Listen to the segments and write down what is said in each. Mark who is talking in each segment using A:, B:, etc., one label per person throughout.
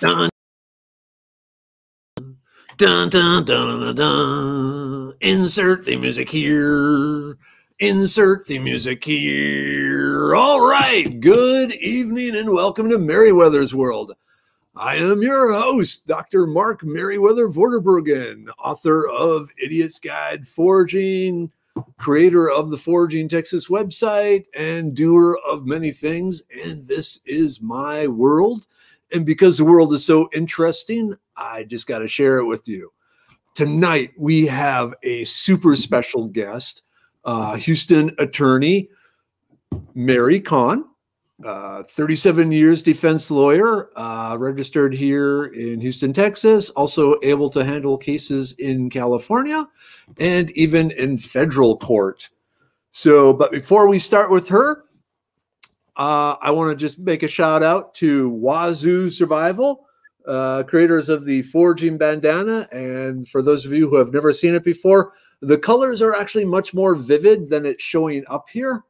A: Dun, dun, dun, dun, dun, dun. Insert the music here. Insert the music here. All right. Good evening and welcome to Merriwether's World. I am your host, Dr. Mark Merriwether Vorderbruggen, author of Idiot's Guide Foraging, creator of the Foraging Texas website, and doer of many things. And this is my world. And because the world is so interesting, I just got to share it with you. Tonight, we have a super special guest, uh, Houston attorney Mary Conn, uh, 37 years defense lawyer, uh, registered here in Houston, Texas, also able to handle cases in California and even in federal court. So, but before we start with her, uh, I want to just make a shout out to Wazoo Survival, uh, creators of the Foraging Bandana. And for those of you who have never seen it before, the colors are actually much more vivid than it's showing up here.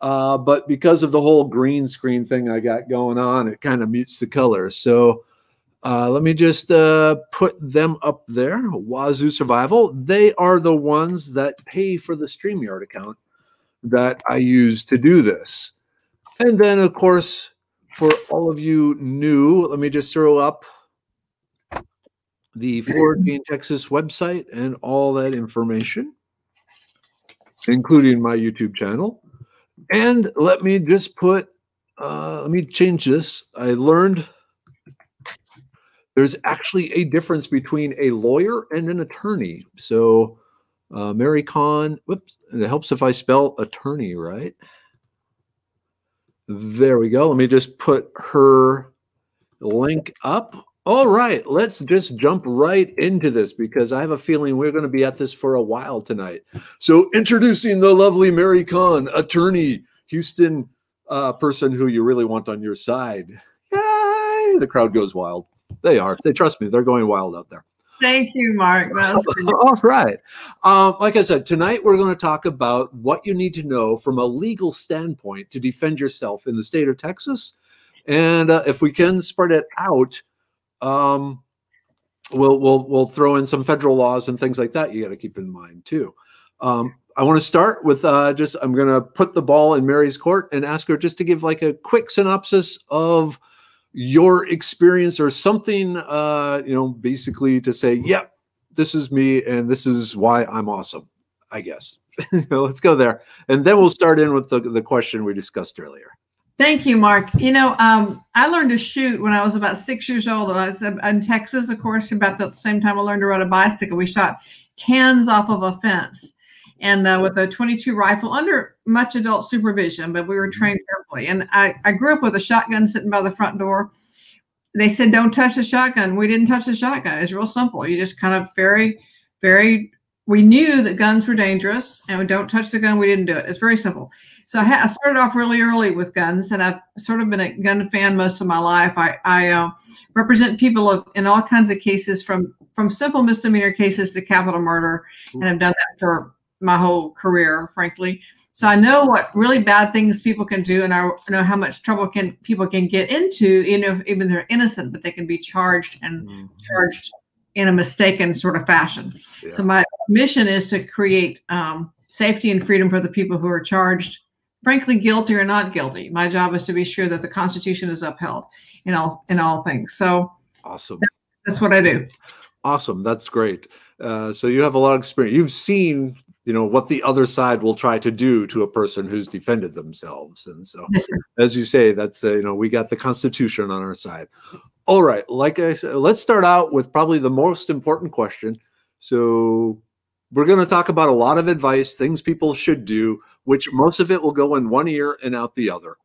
A: Uh, but because of the whole green screen thing I got going on, it kind of mutes the colors. So uh, let me just uh, put them up there. Wazoo Survival. They are the ones that pay for the StreamYard account that I use to do this. And then, of course, for all of you new, let me just throw up the Foraging Texas website and all that information, including my YouTube channel. And let me just put, uh, let me change this. I learned there's actually a difference between a lawyer and an attorney. So, uh, Mary Conn, whoops, it helps if I spell attorney right. There we go. Let me just put her link up. All right, let's just jump right into this because I have a feeling we're going to be at this for a while tonight. So, introducing the lovely Mary Conn, attorney, Houston uh, person who you really want on your side. Yay! The crowd goes wild. They are. They trust me. They're going wild out there.
B: Thank you, Mark.
A: All right. Um, like I said, tonight we're going to talk about what you need to know from a legal standpoint to defend yourself in the state of Texas. And uh, if we can spread it out, um, we'll, we'll, we'll throw in some federal laws and things like that you got to keep in mind too. Um, I want to start with uh, just, I'm going to put the ball in Mary's court and ask her just to give like a quick synopsis of your experience or something uh you know basically to say yep this is me and this is why i'm awesome i guess. Let's go there. And then we'll start in with the, the question we discussed earlier.
B: Thank you mark. You know um, i learned to shoot when i was about six years old. I was in texas of course about the same time i learned to ride a bicycle we shot cans off of a fence and uh, with a 22 rifle under much adult supervision, but we were mm-hmm. trained carefully. And I, I grew up with a shotgun sitting by the front door. They said, don't touch the shotgun. We didn't touch the shotgun. It's real simple. You just kind of very, very, we knew that guns were dangerous and we don't touch the gun. We didn't do it. It's very simple. So I, I started off really early with guns and I've sort of been a gun fan most of my life. I, I uh, represent people of, in all kinds of cases from, from simple misdemeanor cases to capital murder. And I've done that for my whole career, frankly. So I know what really bad things people can do, and I know how much trouble can people can get into, even if even they're innocent, but they can be charged and mm-hmm. charged in a mistaken sort of fashion. Yeah. So my mission is to create um, safety and freedom for the people who are charged, frankly, guilty or not guilty. My job is to be sure that the Constitution is upheld in all in all things. So
A: awesome.
B: That's what I do.
A: Awesome. That's great. Uh, so you have a lot of experience. You've seen you know what the other side will try to do to a person who's defended themselves. And so yes, as you say that's uh, you know we got the constitution on our side. All right like i said let's start out with probably the most important question. So we're going to talk about a lot of advice things people should do which most of it will go in one ear and out the other.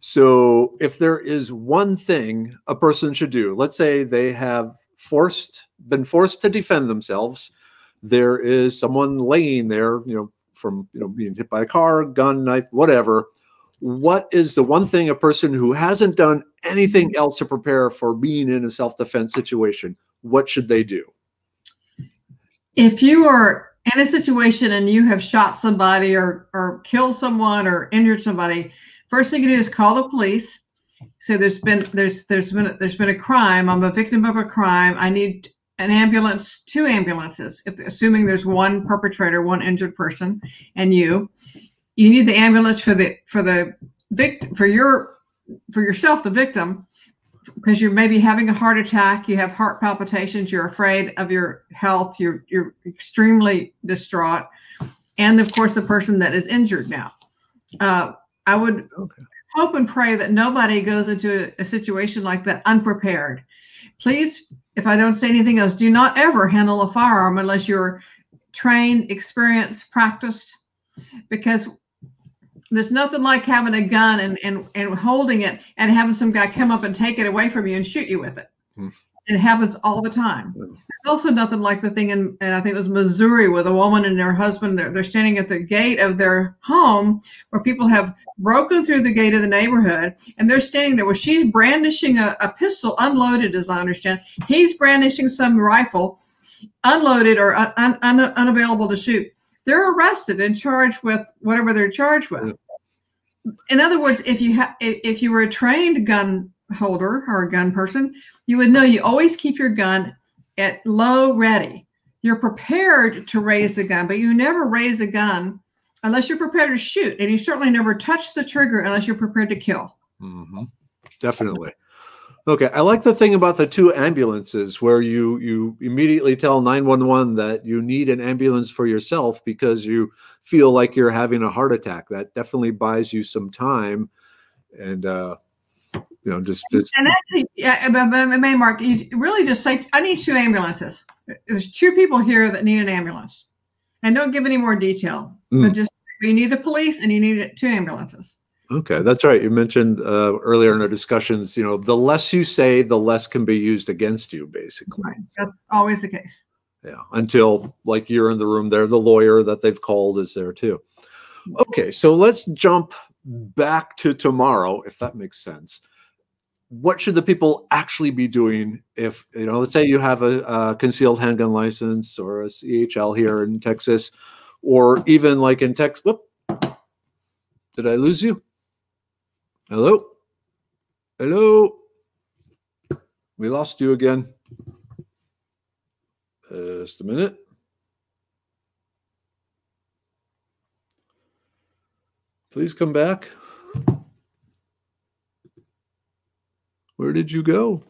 A: So if there is one thing a person should do let's say they have forced been forced to defend themselves there is someone laying there, you know, from you know being hit by a car, gun, knife, whatever. What is the one thing a person who hasn't done anything else to prepare for being in a self-defense situation, what should they do?
B: If you are in a situation and you have shot somebody or or killed someone or injured somebody, first thing you do is call the police say there's been there's there's been there's been a crime. I'm a victim of a crime. I need an ambulance, two ambulances. If assuming there's one perpetrator, one injured person, and you, you need the ambulance for the for the victim for your for yourself, the victim, because you're maybe having a heart attack, you have heart palpitations, you're afraid of your health, you're you're extremely distraught, and of course the person that is injured now. Uh, I would okay. hope and pray that nobody goes into a, a situation like that unprepared. Please, if I don't say anything else, do not ever handle a firearm unless you're trained, experienced, practiced, because there's nothing like having a gun and, and, and holding it and having some guy come up and take it away from you and shoot you with it. Hmm. It happens all the time. There's also nothing like the thing in, and I think it was Missouri, with a woman and her husband, they're, they're standing at the gate of their home where people have broken through the gate of the neighborhood and they're standing there. Well, she's brandishing a, a pistol, unloaded, as I understand. He's brandishing some rifle, unloaded or un, un, unavailable to shoot they're arrested and charged with whatever they're charged with. In other words, if you have if you were a trained gun holder or a gun person, you would know you always keep your gun at low ready. You're prepared to raise the gun, but you never raise a gun unless you're prepared to shoot, and you certainly never touch the trigger unless you're prepared to kill.
A: Mm-hmm. Definitely. Okay, I like the thing about the two ambulances where you you immediately tell 911 that you need an ambulance for yourself because you feel like you're having a heart attack. That definitely buys you some time and uh you know just just
B: and actually yeah May Mark you really just say I need two ambulances. There's two people here that need an ambulance. And don't give any more detail. Mm. But just you need the police and you need two ambulances.
A: Okay, that's right. You mentioned uh, earlier in our discussions, you know, the less you say, the less can be used against you, basically.
B: Right. That's always the case.
A: Yeah, until like you're in the room there, the lawyer that they've called is there too. Okay, so let's jump back to tomorrow, if that makes sense. What should the people actually be doing if, you know, let's say you have a, a concealed handgun license or a CHL here in Texas, or even like in Texas. Whoop, did I lose you? Hello? Hello? We lost you again. Just a minute. Please come back. Where did you go?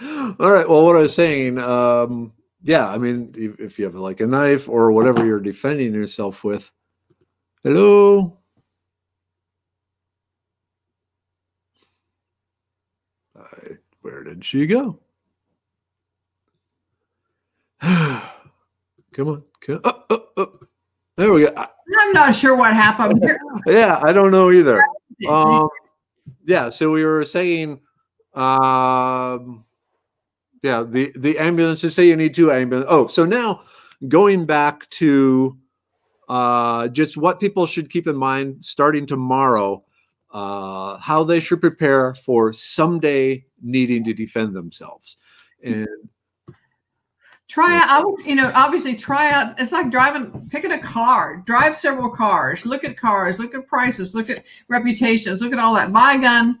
A: All right. Well, what I was saying, um, yeah, I mean, if you have like a knife or whatever you're defending yourself with. Hello? Where did she go? come on. Come, up, up, up. There we go.
B: I'm not sure what happened.
A: yeah, I don't know either. Um, yeah, so we were saying, um, yeah, the the ambulances say you need two ambulances. Oh, so now going back to uh, just what people should keep in mind starting tomorrow, uh, how they should prepare for someday needing to defend themselves. And
B: try out, I would, you know, obviously try out. It's like driving, picking a car, drive several cars, look at cars, look at prices, look at reputations, look at all that. Buy a gun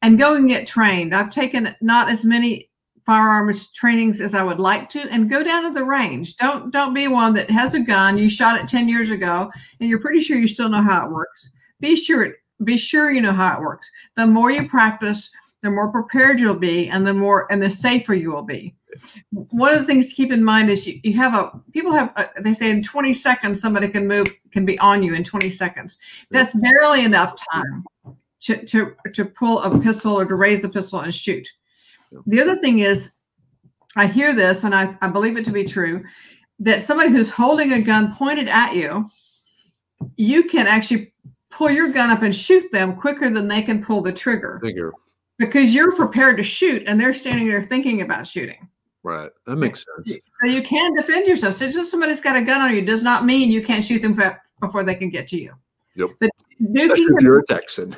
B: and go and get trained. I've taken not as many firearms trainings as I would like to and go down to the range. Don't don't be one that has a gun, you shot it 10 years ago and you're pretty sure you still know how it works. Be sure be sure you know how it works. The more you practice, the more prepared you'll be and the more and the safer you will be one of the things to keep in mind is you, you have a people have a, they say in 20 seconds somebody can move can be on you in 20 seconds that's barely enough time to to to pull a pistol or to raise a pistol and shoot the other thing is i hear this and i, I believe it to be true that somebody who's holding a gun pointed at you you can actually pull your gun up and shoot them quicker than they can pull the trigger.
A: Trigger
B: because you're prepared to shoot and they're standing there thinking about shooting.
A: Right. That makes sense.
B: So you can defend yourself. So just somebody's got a gun on you does not mean you can't shoot them before they can get to you.
A: Yep. But Especially if you're a Texan.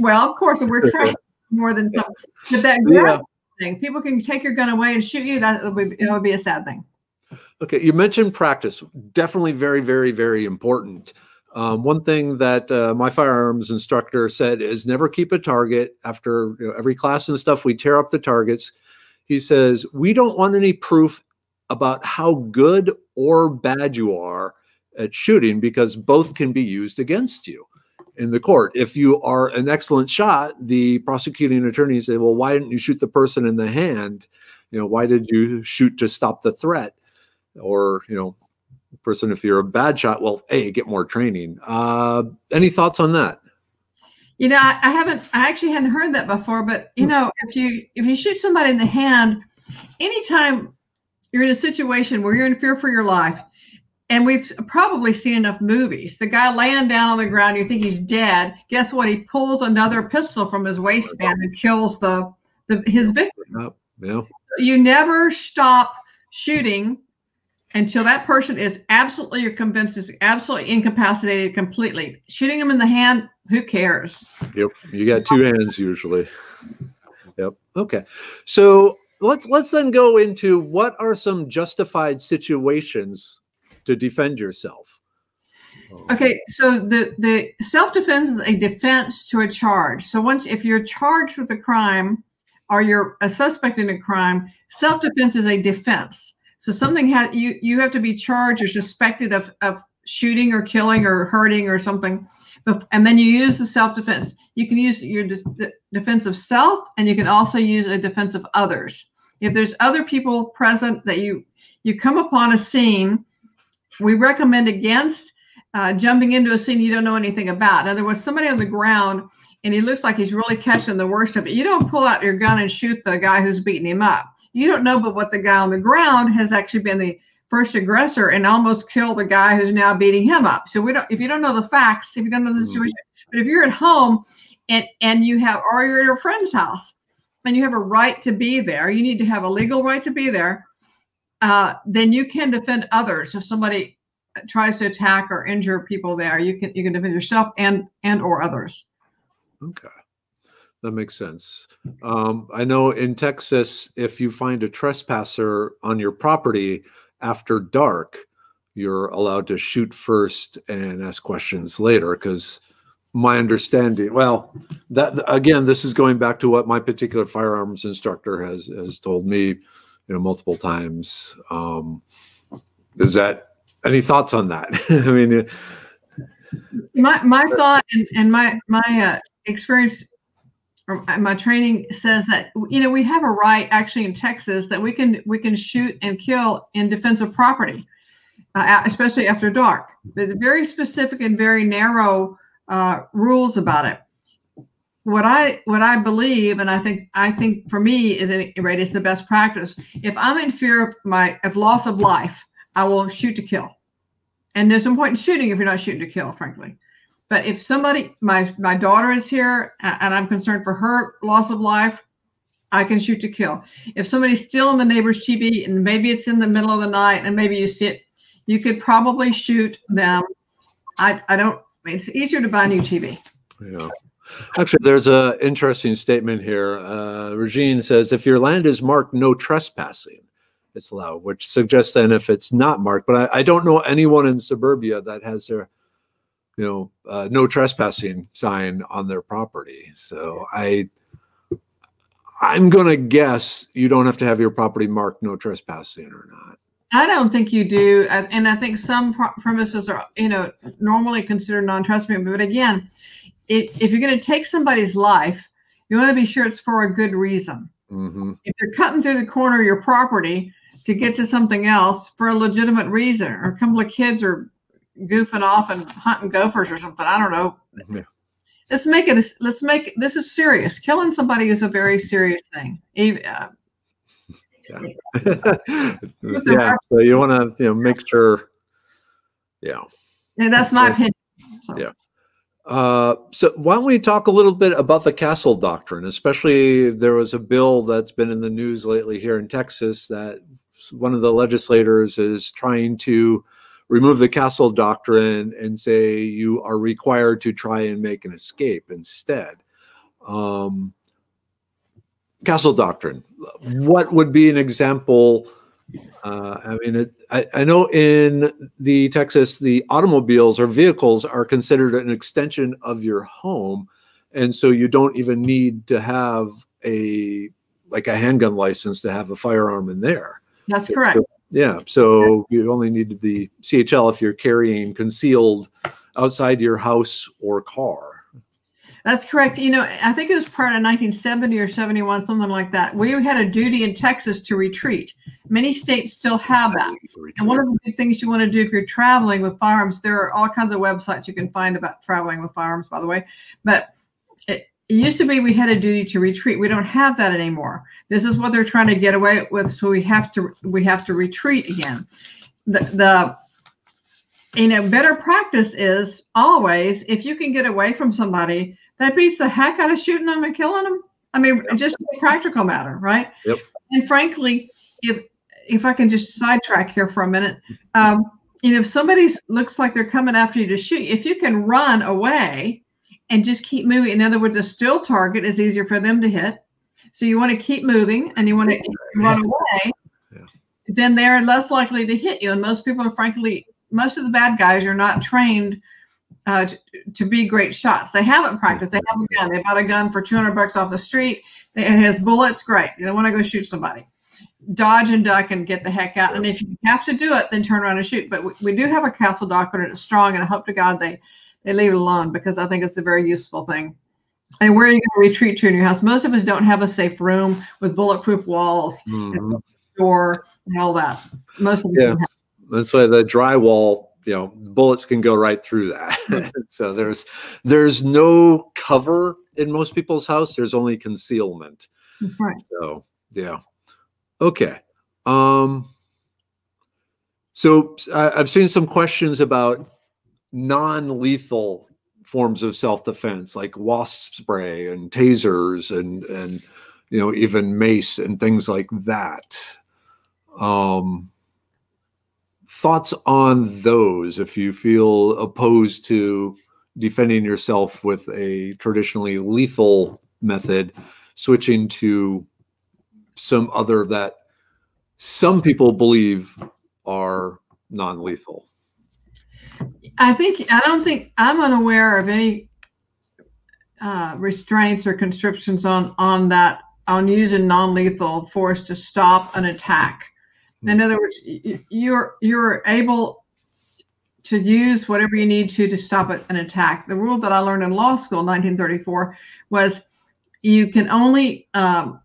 B: well, of course, we're trained more than some. But that yeah. thing, people can take your gun away and shoot you. That would be, it would be a sad thing.
A: Okay, you mentioned practice. Definitely very, very, very important. Um, one thing that uh, my firearms instructor said is never keep a target after you know, every class and stuff. We tear up the targets. He says we don't want any proof about how good or bad you are at shooting because both can be used against you in the court. If you are an excellent shot, the prosecuting attorney say, "Well, why didn't you shoot the person in the hand? You know, why did you shoot to stop the threat?" Or you know, person, if you're a bad shot, well, hey, get more training. Uh, any thoughts on that?
B: You know, I, I haven't. I actually hadn't heard that before. But you hmm. know, if you if you shoot somebody in the hand, anytime you're in a situation where you're in fear for your life, and we've probably seen enough movies. The guy laying down on the ground, you think he's dead. Guess what? He pulls another pistol from his waistband and kills the, the his victim.
A: Yeah.
B: You never stop shooting until that person is absolutely you're convinced is absolutely incapacitated completely. Shooting him in the hand, who cares?
A: Yep. You got two hands usually. Yep. Okay. So let's let's then go into what are some justified situations to defend yourself.
B: Okay, so the the self defense is a defense to a charge. So once if you're charged with a crime or you're a suspect in a crime, self defense is a defense. So something has you you have to be charged or suspected of of shooting or killing or hurting or something, and then you use the self defense. You can use your de defense of self, and you can also use a defense of others. If there's other people present that you you come upon a scene we recommend against uh, jumping into a scene you don't know anything about. Now, there was somebody on the ground and he looks like he's really catching the worst of it. You don't pull out your gun and shoot the guy who's beating him up. You don't know but what the guy on the ground has actually been the first aggressor and almost killed the guy who's now beating him up. So we don't if you don't know the facts, if you don't know the mm-hmm. situation, but if you're at home and and you have or you're at a friend's house and you have a right to be there, you need to have a legal right to be there uh, then you can defend others. If somebody tries to attack or injure people there, you can you can defend yourself and and or others.
A: Okay, that makes sense. Um, I know in Texas, if you find a trespasser on your property after dark, you're allowed to shoot first and ask questions later because my understanding well that again this is going back to what my particular firearms instructor has has told me you know multiple times. Um, is that any thoughts on that? I mean,
B: my my thought and, and my my uh, experience my training says that you know we have a right actually in Texas that we can we can shoot and kill in defense of property, uh, especially after dark. There's very specific and very narrow uh, rules about it what I what I believe, and I think I think for me at any rate, it's the best practice. If I'm in fear of my of loss of life, I will shoot to kill. And there's no point in shooting if you're not shooting to kill, frankly. But if somebody, my my daughter is here, and I'm concerned for her loss of life, I can shoot to kill. If somebody's still in the neighbor's TV, and maybe it's in the middle of the night, and maybe you see it, you could probably shoot them. I I don't. It's easier to buy a new TV.
A: Yeah. Actually, there's an interesting statement here. Uh, Regine says, if your land is marked no trespassing, it's allowed, which suggests then if it's not marked, but I, I don't know anyone in suburbia that has their, you know, uh, no trespassing sign on their property. So I, I'm going to guess you don't have to have your property marked no trespassing or not.
B: I don't think you do, and I think some premises are, you know, normally considered non-trespassing. But again, it, if you're going to take somebody's life, you want to be sure it's for a good reason. Mm-hmm. If you're cutting through the corner of your property to get to something else for a legitimate reason, or a couple of kids are goofing off and hunting gophers or something, I don't know. Yeah. Let's make it. Let's make this is serious. Killing somebody is a very serious thing. Even, uh,
A: yeah. yeah. So you want to you know make sure. Yeah.
B: And that's my opinion.
A: So. Yeah. Uh, so why don't we talk a little bit about the castle doctrine especially there was a bill that's been in the news lately here in texas that one of the legislators is trying to remove the castle doctrine and say you are required to try and make an escape instead um, castle doctrine what would be an example Uh, I mean, it, I, I know in the Texas, the automobiles or vehicles are considered an extension of your home, and so you don't even need to have a like a handgun license to have a firearm in there.
B: That's correct.
A: So, yeah, so you only need the CHL if you're carrying concealed outside your house or car.
B: That's correct. You know, I think it was part of 1970 or 71, something like that. We had a duty in Texas to retreat. Many states still have that. And one of the big things you want to do if you're traveling with firearms, there are all kinds of websites you can find about traveling with firearms, by the way. But it, used to be we had a duty to retreat. We don't have that anymore. This is what they're trying to get away with. So we have to we have to retreat again. The the you know better practice is always if you can get away from somebody that beats the heck out of shooting them and killing them. I mean, yep. just a practical matter, right?
A: Yep.
B: And frankly, if if I can just sidetrack here for a minute, um, you know, if somebody looks like they're coming after you to shoot, if you can run away and just keep moving, in other words, a still target is easier for them to hit. So you want to keep moving and you want to run away. Yeah. Then they're less likely to hit you. And most people are frankly, most of the bad guys are not trained uh, to, to, be great shots. They haven't practiced. They have a gun. They bought a gun for 200 bucks off the street. It has bullets. Great. They want to go shoot somebody. Dodge and duck and get the heck out. And if you have to do it, then turn around and shoot. But we, we do have a castle doctrine and it's strong. And I hope to God they, they leave it alone because I think it's a very useful thing. And where are you going to retreat to in your house? Most of us don't have a safe room with bulletproof walls mm-hmm. and door and all that. Most of us
A: yeah. That's why the drywall you know bullets can go right through that so there's there's no cover in most people's house there's only concealment
B: right.
A: so yeah okay um so I, i've seen some questions about non-lethal forms of self-defense like wasp spray and tasers and and you know even mace and things like that. Um thoughts on those if you feel opposed to defending yourself with a traditionally lethal method switching to some other that some people believe are non-lethal
B: i think i don't think i'm unaware of any uh, restraints or constrictions on on that on using non-lethal force to stop an attack in other words, you're you're able to use whatever you need to to stop an attack. The rule that I learned in law school, 1934, was you can only um,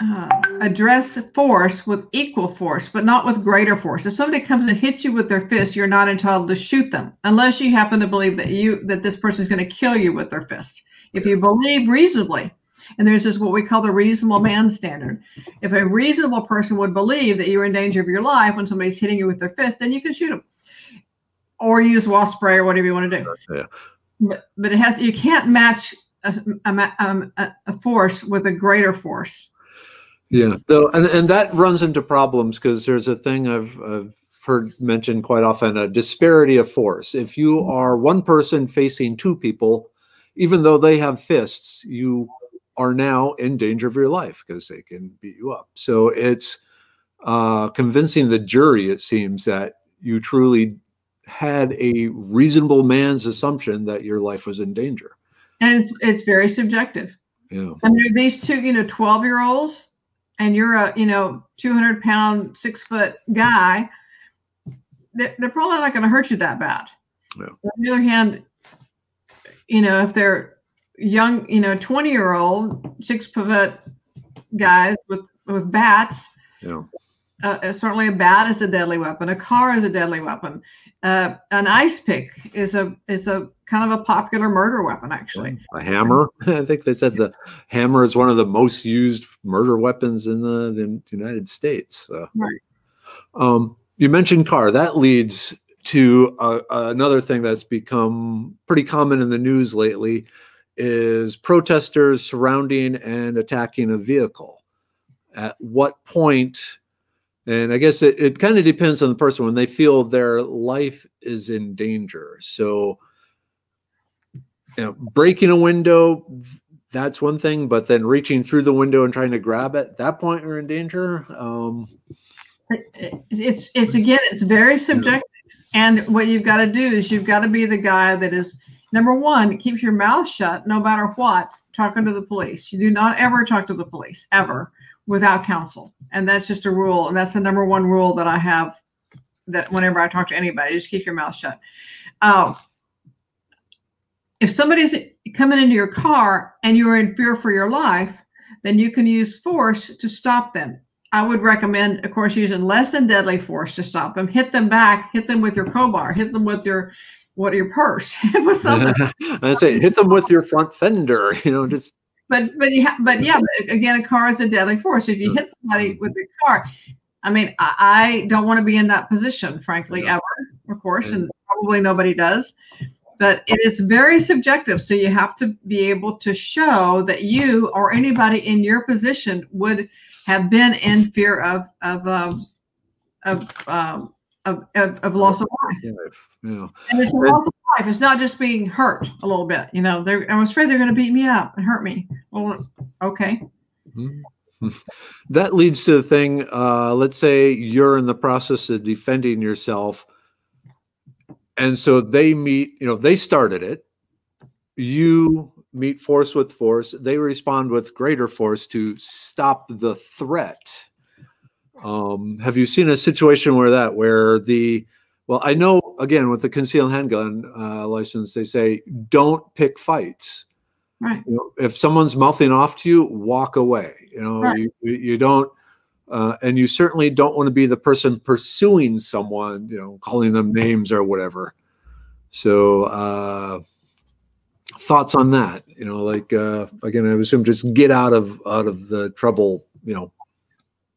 B: uh, address force with equal force, but not with greater force. If somebody comes and hits you with their fist, you're not entitled to shoot them unless you happen to believe that you that this person is going to kill you with their fist. If you believe reasonably and there's this what we call the reasonable man standard. If a reasonable person would believe that you're in danger of your life when somebody's hitting you with their fist, then you can shoot them, or use wasp spray or whatever you want to do.
A: Yeah.
B: But but it has you can't match a, a, um, a, a force with a greater force.
A: Yeah, though, and, and that runs into problems because there's a thing I've, I've heard mentioned quite often: a disparity of force. If you are one person facing two people, even though they have fists, you are now in danger of your life because they can beat you up. So it's uh, convincing the jury, it seems, that you truly had a reasonable man's assumption that your life was in danger.
B: And it's, it's very subjective.
A: Yeah.
B: I mean, these two, you know, 12 year olds, and you're a, you know, 200 pound, six foot guy, they're, they're probably not going to hurt you that bad.
A: Yeah.
B: On the other hand, you know, if they're young, you know, 20 year old six foot guys with, with bats.
A: Yeah.
B: Uh, certainly a bat is a deadly weapon. A car is a deadly weapon. Uh, an ice pick is a is a kind of a popular murder weapon, actually.
A: A hammer. I think they said the hammer is one of the most used murder weapons in the, the United States.
B: right.
A: Um, you mentioned car. That leads to uh, another thing that's become pretty common in the news lately is protesters surrounding and attacking a vehicle. At what point, and I guess it, it kind of depends on the person when they feel their life is in danger. So, you know, breaking a window, that's one thing, but then reaching through the window and trying to grab it, that point you're in danger. Um,
B: It's it's again, it's very subjective. And what you've got to do is you've got to be the guy that is number one, keep your mouth shut no matter what, talking to the police. You do not ever talk to the police ever without counsel. And that's just a rule. And that's the number one rule that I have that whenever I talk to anybody, just keep your mouth shut. Um, if somebody's coming into your car and you're in fear for your life, then you can use force to stop them. I would recommend, of course, using less than deadly force to stop them. Hit them back, hit them with your crowbar, hit them with your what your purse, with something.
A: I say hit them with your front fender, you know, just
B: but but yeah, but yeah, but again, a car is a deadly force. If you mm-hmm. hit somebody with a car, I mean, I, I don't want to be in that position, frankly, yeah. ever, of course, and probably nobody does. But it is very subjective. So you have to be able to show that you or anybody in your position would have been in fear of of um, of, um, of, of, of loss of life. Yeah. And it's loss of life. It's not just being hurt a little bit. You know, they're, I'm afraid they're going to beat me up and hurt me. Well, okay.
A: Mm-hmm. That leads to the thing. Uh, let's say you're in the process of defending yourself, and so they meet. You know, they started it. You meet force with force. They respond with greater force to stop the threat. Um, have you seen a situation where that where the well, I know again with the concealed handgun uh, license, they say don't pick fights.
B: Right.
A: You know, if someone's mouthing off to you, walk away. You know, right. you, you don't, uh, and you certainly don't want to be the person pursuing someone. You know, calling them names or whatever. So, uh, thoughts on that? You know, like uh, again, I assume just get out of out of the trouble. You know,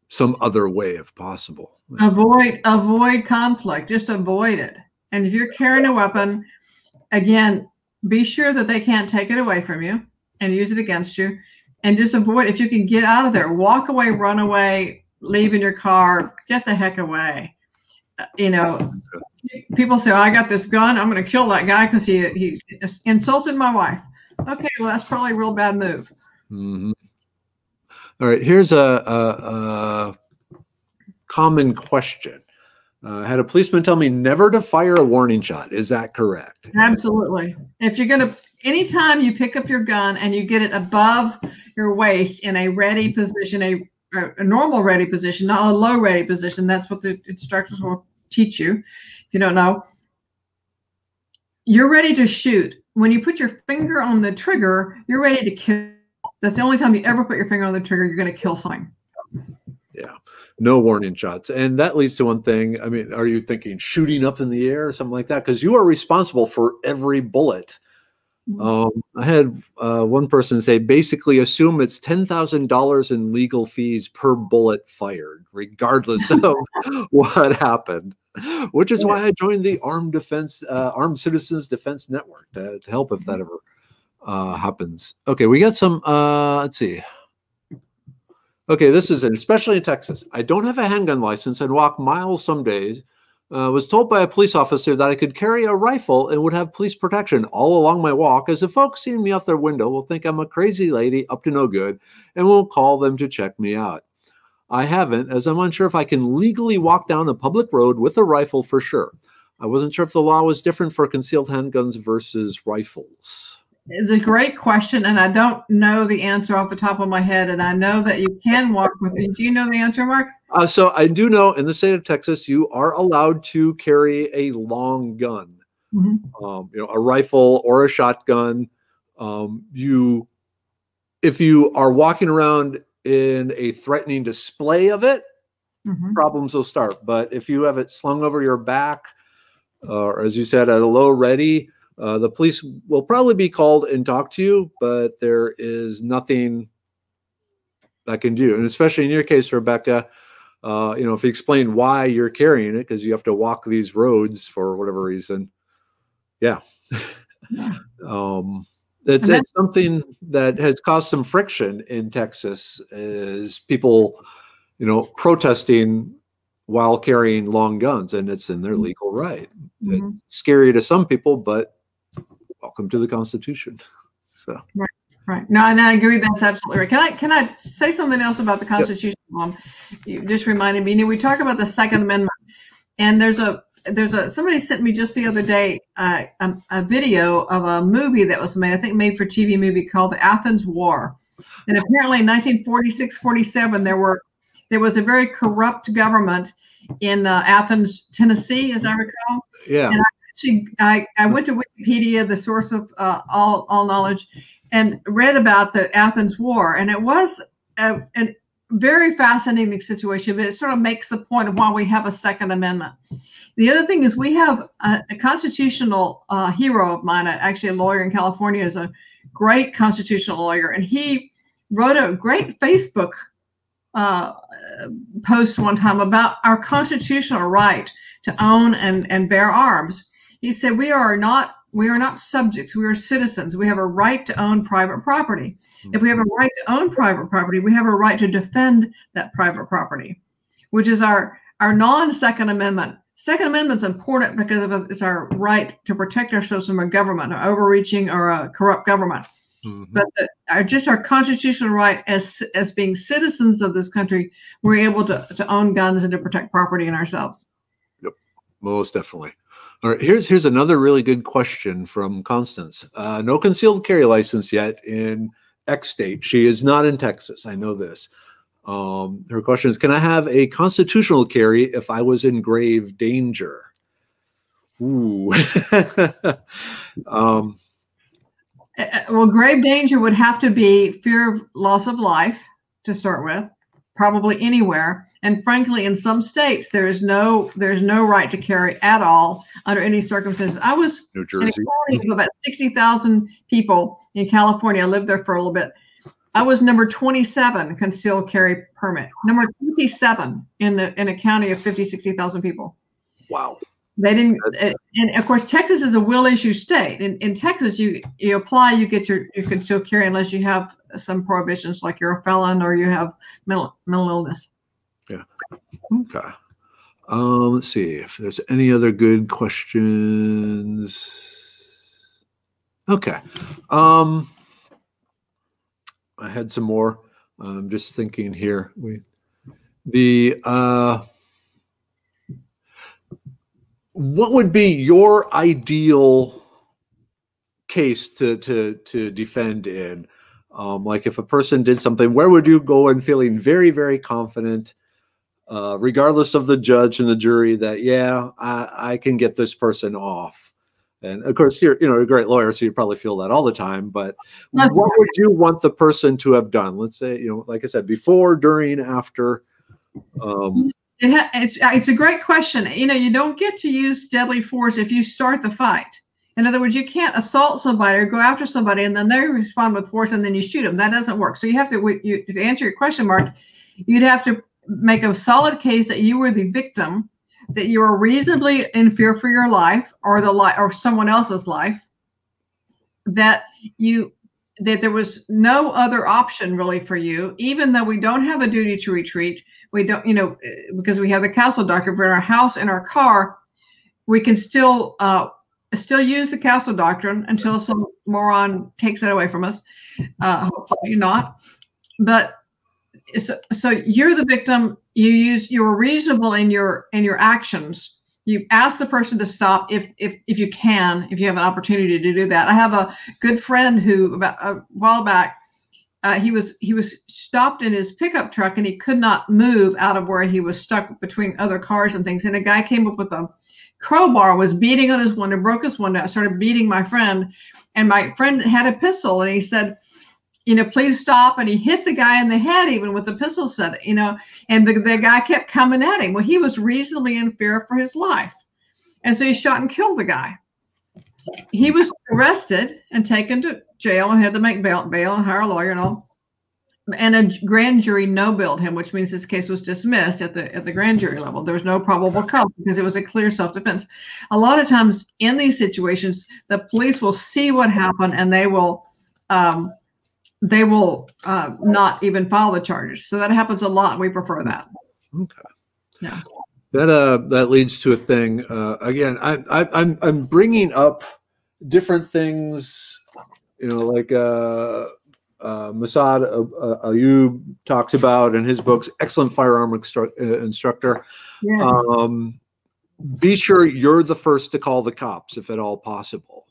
A: some other way if possible.
B: Avoid avoid conflict. Just avoid it. And if you're carrying a weapon, again, be sure that they can't take it away from you and use it against you. And just avoid if you can get out of there, walk away, run away, leave in your car, get the heck away. Uh, you know, people say, oh, "I got this gun. I'm going to kill that guy because he he insulted my wife." Okay, well, that's probably a real bad move.
A: Mm-hmm. All right, here's a, a, a common question. Uh, I had a policeman tell me never to fire a warning shot. Is that correct?
B: Absolutely. If you're going to, anytime you pick up your gun and you get it above your waist in a ready position, a, a normal ready position, not a low ready position, that's what the instructors will teach you. If you don't know, you're ready to shoot. When you put your finger on the trigger, you're ready to kill that's the only time you ever put your finger on the trigger, you're going to kill something.
A: Yeah. No warning shots. And that leads to one thing. I mean, are you thinking shooting up in the air or something like that? Because you are responsible for every bullet. Um, I had uh, one person say basically assume it's $10,000 in legal fees per bullet fired, regardless of what happened, which is why I joined the Armed Defense, uh, Armed Citizens Defense Network to, to help if that mm-hmm. ever uh, happens. Okay, we got some. Uh, let's see. Okay, this is it, especially in Texas. I don't have a handgun license and walk miles some days. Uh, was told by a police officer that I could carry a rifle and would have police protection all along my walk, as if folks seeing me out their window will think I'm a crazy lady up to no good and will call them to check me out. I haven't, as I'm unsure if I can legally walk down a public road with a rifle for sure. I wasn't sure if the law was different for concealed handguns versus rifles.
B: It's a great question, and I don't know the answer off the top of my head. And I know that you can walk with. Do you know the answer, Mark?
A: Uh, so I do know in the state of Texas, you are allowed to carry a long gun, mm-hmm. um, you know, a rifle or a shotgun. Um, you, if you are walking around in a threatening display of it, mm-hmm. problems will start. But if you have it slung over your back, or as you said, at a low ready uh, the police will probably be called and talk to you, but there is nothing that can do. And especially in your case, Rebecca, uh, you know, if you explain why you're carrying it, because you have to walk these roads for whatever reason. Yeah. um, it's, it's something that has caused some friction in Texas is people, you know, protesting while carrying long guns and it's in their mm-hmm. legal right. Mm-hmm. It's scary to some people, but welcome to the Constitution. So,
B: right. Right. No, and I agree. That's absolutely right. Can I can I say something else about the Constitution? Mom, you just reminded me. You know, we talk about the Second Amendment, and there's a there's a somebody sent me just the other day uh, a, a, video of a movie that was made, I think, made for TV movie called the Athens War, and apparently in 1946 47 there were there was a very corrupt government in uh, Athens, Tennessee, as I recall.
A: Yeah.
B: And I actually I, I went to Wikipedia, the source of uh, all all knowledge, and read about the Athens War, and it was a, a very fascinating situation, but it sort of makes the point of why we have a Second Amendment. The other thing is we have a, a constitutional uh, hero of mine, actually a lawyer in California, is a great constitutional lawyer, and he wrote a great Facebook uh, post one time about our constitutional right to own and, and bear arms. He said, We are not we are not subjects. We are citizens. We have a right to own private property. If we have a right to own private property we have a right to defend that private property which is our our non-second amendment. Second amendment is important because it's our right to protect ourselves from a government or overreaching or a corrupt government. Mm-hmm. but the, our, just our constitutional right as as being citizens of this country we're able to, to own guns and to protect property in ourselves.
A: Yep. Most definitely all right, here's here's another really good question from Constance. Uh, no concealed carry license yet in X state. She is not in Texas. I know this. Um, her question is, can I have a constitutional carry if I was in grave danger? Ooh.
B: um, uh, uh, well, grave danger would have to be fear of loss of life to start with probably anywhere. And frankly, in some states, there is no there's no right to carry at all under any circumstances. I was
A: New Jersey.
B: in a county of about sixty thousand people in California. I lived there for a little bit. I was number 27 concealed carry permit, number 27 in the in a county of 50, 60,000 people.
A: Wow.
B: They didn't, That's... and of course, Texas is a will issue state. In, in Texas, you you apply, you get your you can still carry unless you have some prohibitions, like you're a felon or you have mental mental illness.
A: Yeah. Okay. Um, let's see if there's any other good questions. Okay. Um, I had some more. I'm just thinking here. We the uh what would be your ideal case to to to defend in? Um, like if a person did something, where would you go and feeling very very confident, uh, regardless of the judge and the jury, that yeah, I, I can get this person off. And of course, you're you know a great lawyer, so you probably feel that all the time. But what would you want the person to have done? Let's say you know, like I said, before, during, after. Um,
B: it it's uh, it's a great question. You know, you don't get to use deadly force if you start the fight. In other words, you can't assault somebody or go after somebody and then they respond with force and then you shoot them. That doesn't work. So you have to you, to answer your question, Mark. You'd have to make a solid case that you were the victim, that you were reasonably in fear for your life or the life or someone else's life, that you that there was no other option really for you, even though we don't have a duty to retreat we don't, you know, because we have the castle doctrine for our house and our car, we can still uh, still use the castle doctrine until some moron takes it away from us. Uh, hopefully not. But so, so you're the victim. You use you were reasonable in your in your actions. You ask the person to stop if if if you can, if you have an opportunity to do that. I have a good friend who about a while back uh, he was he was stopped in his pickup truck and he could not move out of where he was stuck between other cars and things. And a guy came up with a crowbar, was beating on his window, broke his window, started beating my friend. And my friend had a pistol and he said, you know, please stop. And he hit the guy in the head even with the pistol set, you know, and the, the guy kept coming at him. Well, he was reasonably in fear for his life. And so he shot and killed the guy. He was arrested and taken to jail and had to make bail, bail and hire a lawyer and all. And a grand jury no billed him, which means his case was dismissed at the at the grand jury level. There was no probable cause because it was a clear self defense. A lot of times in these situations, the police will see what happened and they will um, they will uh, not even file the charges. So that happens a lot. We prefer that.
A: Okay. Yeah. That uh that leads to a thing. Uh, again, I, I I'm I'm bringing up different things you know, like uh, uh, Massad uh, Ayoob talks about in his books, excellent firearm instru- uh, instructor.
B: Yeah.
A: Um, be sure you're the first to call the cops if at all possible.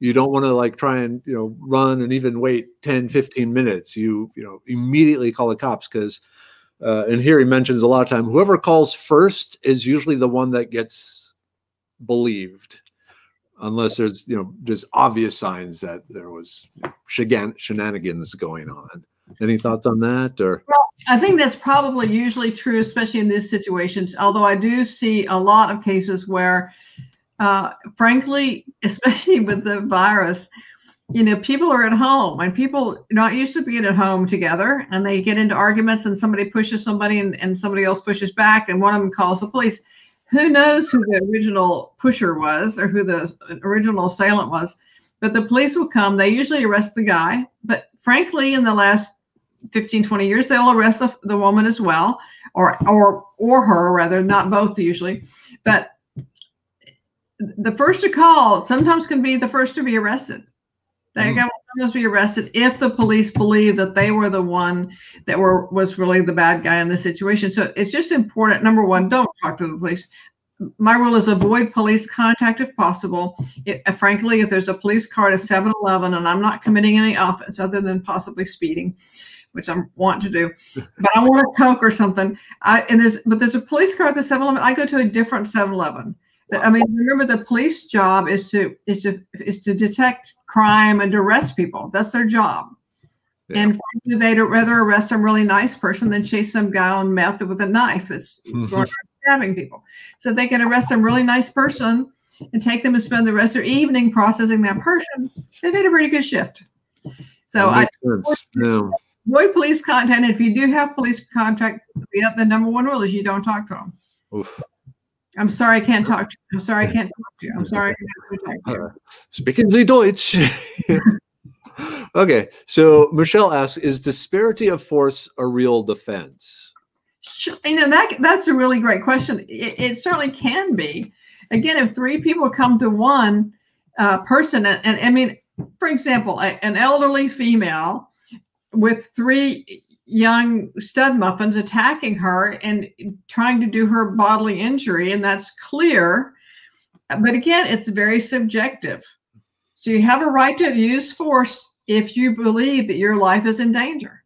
A: You don't want to like try and you know run and even wait 10, 15 minutes. You you know immediately call the cops because uh, and here he mentions a lot of time whoever calls first is usually the one that gets believed unless there's you know just obvious signs that there was shenanigans going on any thoughts on that or
B: I think that's probably usually true, especially in these situations. Although I do see a lot of cases where, uh, frankly, especially with the virus, you know, people are at home and people not used to being at home together and they get into arguments and somebody pushes somebody and, and somebody else pushes back and one of them calls the police. Who knows who the original pusher was or who the original assailant was? But the police will come. They usually arrest the guy. But frankly, in the last 15, 20 years, they'll arrest the, the woman as well, or or or her rather, not both usually. But the first to call sometimes can be the first to be arrested. That
A: Mm.
B: guy will sometimes be arrested if the police believe that they were the one that were was really the bad guy in the situation. So it's just important. Number one, don't talk to the police. My rule is avoid police contact if possible. It, uh, frankly, if there's a police car at 7-Eleven and I'm not committing any offense other than possibly speeding, which I want to do, but I want a Coke or something. I and there's but there's a police car at the 7-Eleven. I go to a different 7-Eleven. I mean, remember the police job is to is to is to detect crime and to arrest people. That's their job.
A: Yeah.
B: And frankly, they'd rather arrest some really nice person than chase some guy on meth with a knife that's
A: Mhm.
B: around stabbing people. So they can arrest some really nice person and take them and spend the rest of their evening processing that person. They did a pretty good shift. So I
A: makes sense. Yeah.
B: avoid police contact. If you do have police contact, the, the number one rule is you don't talk to them.
A: Oof.
B: I'm sorry, I can't talk to you. I'm sorry, I can't talk to you. I'm sorry, I can't talk to you.
A: Speaking Sie Deutsch. okay, so Michelle asks, is disparity of force a real defense?
B: You know that that's a really great question. It, it certainly can be. Again, if three people come to one uh, person, and, and I mean, for example, a- an elderly female with three young stud muffins attacking her and trying to do her bodily injury, and that's clear. But again, it's very subjective. So you have a right to use force if you believe that your life is in danger.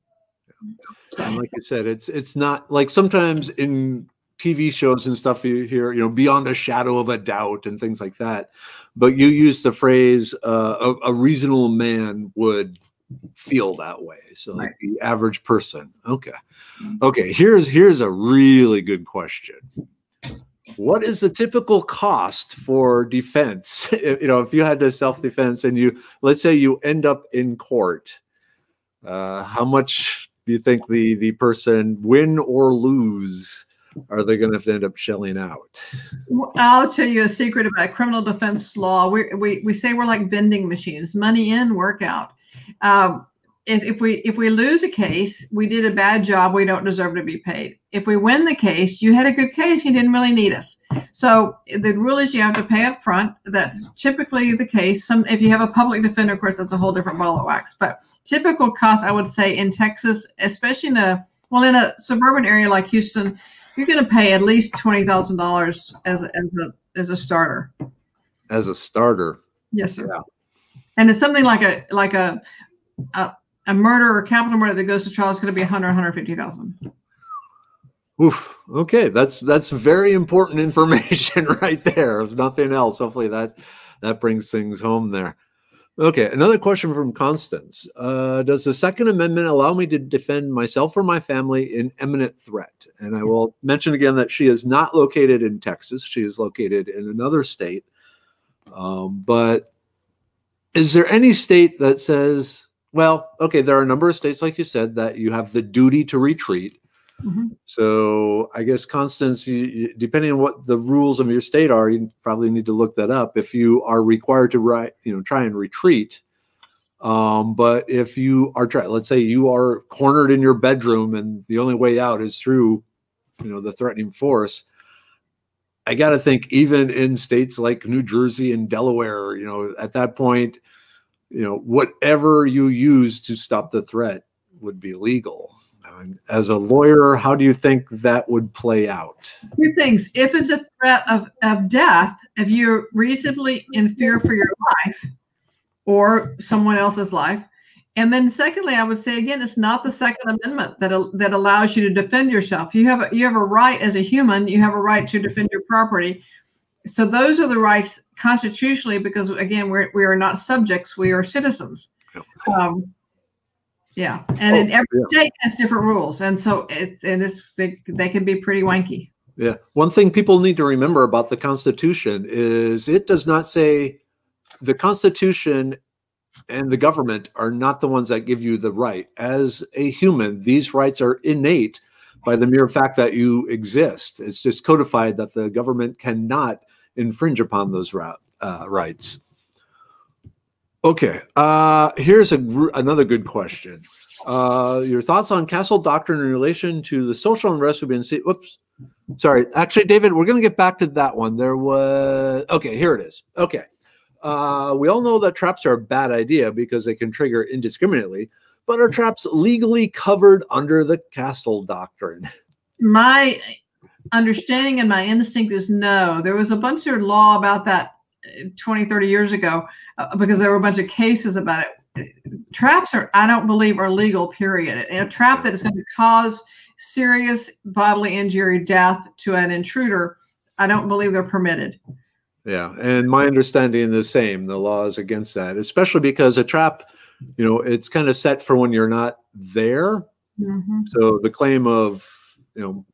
A: And like you said, it's it's not like sometimes in TV shows and stuff you hear, you know, beyond a shadow of a doubt and things like that. But you use the phrase uh, a, a reasonable man would feel that way. So like the average person. Okay. Okay, here's here's a really good question. What is the typical cost for defense? You know, if you had to self-defense and you let's say you end up in court, uh, how much do you think the the person win or lose are they going to end up shelling out?
B: I'll tell you a secret about criminal defense law. We we, we say we're like vending machines, money in, work out. Um, if, if we if we lose a case, we did a bad job. We don't deserve to be paid. If we win the case, you had a good case. You didn't really need us. So the rule is you have to pay up front. That's typically the case. Some if you have a public defender, of course, that's a whole different ball of wax. But typical cost, I would say, in Texas, especially in a well in a suburban area like Houston, you're going to pay at least twenty thousand dollars as a, as a as a starter.
A: As a starter,
B: Yes, sir.
A: Yeah.
B: And it's something like a like a a, a murder or capital murder that goes to trial is going to be 100, 150,000.
A: Oof. Okay, that's that's very important information right there. If nothing else, hopefully that that brings things home there. Okay, another question from Constance. Uh, does the Second Amendment allow me to defend myself or my family in imminent threat? And I will mention again that she is not located in Texas. She is located in another state. Um, but is there any state that says, well, okay, there are a number of states, like you said, that you have the duty to retreat.
B: Mhm.
A: So I guess Constance, you, you- depending on what the rules of your state are, you probably need to look that up. If you are required to write, you know, try and retreat. Um, but if you are trying, let's say you are cornered in your bedroom and the only way out is through, you know, the threatening force. I got to think even in states like New Jersey and Delaware, you know, at that point, you know, whatever you use to stop the threat would be legal. And as a lawyer, how do you think that would play out?
B: Two things. If it's a threat of, of death, if you're reasonably in fear for your life or someone else's life, and then secondly, I would say again, it's not the Second Amendment that that allows you to defend yourself. You have a, you have a right as a human. You have a right to defend your property. So those are the rights constitutionally, because again, we're we are not subjects. We are citizens. Um, yeah, and oh, every yeah. state has different rules, and so it and it's they, they can be pretty wanky.
A: Yeah, one thing people need to remember about the Constitution is it does not say the Constitution and the government are not the ones that give you the right. As a human, these rights are innate by the mere fact that you exist. It's just codified that the government cannot infringe upon those uh, rights. Okay, uh, here's a, another good question. Uh, your thoughts on castle doctrine in relation to the social unrest we've been seeing? Whoops, sorry. Actually, David, we're going to get back to that one. There was okay. Here it is. Okay, uh, we all know that traps are a bad idea because they can trigger indiscriminately, but are traps legally covered under the castle doctrine?
B: My understanding and my instinct is no. There was a bunch of law about that uh, 20, 30 years ago uh, because there were a bunch of cases about it. Traps are, I don't believe, are legal, period. A trap that is going to cause serious bodily injury, death to an intruder, I don't believe they're permitted.
A: Yeah, and my understanding is the same. The law is against that, especially because a trap, you know, it's kind of set for when you're not there. Mm-hmm. So the claim of, you know,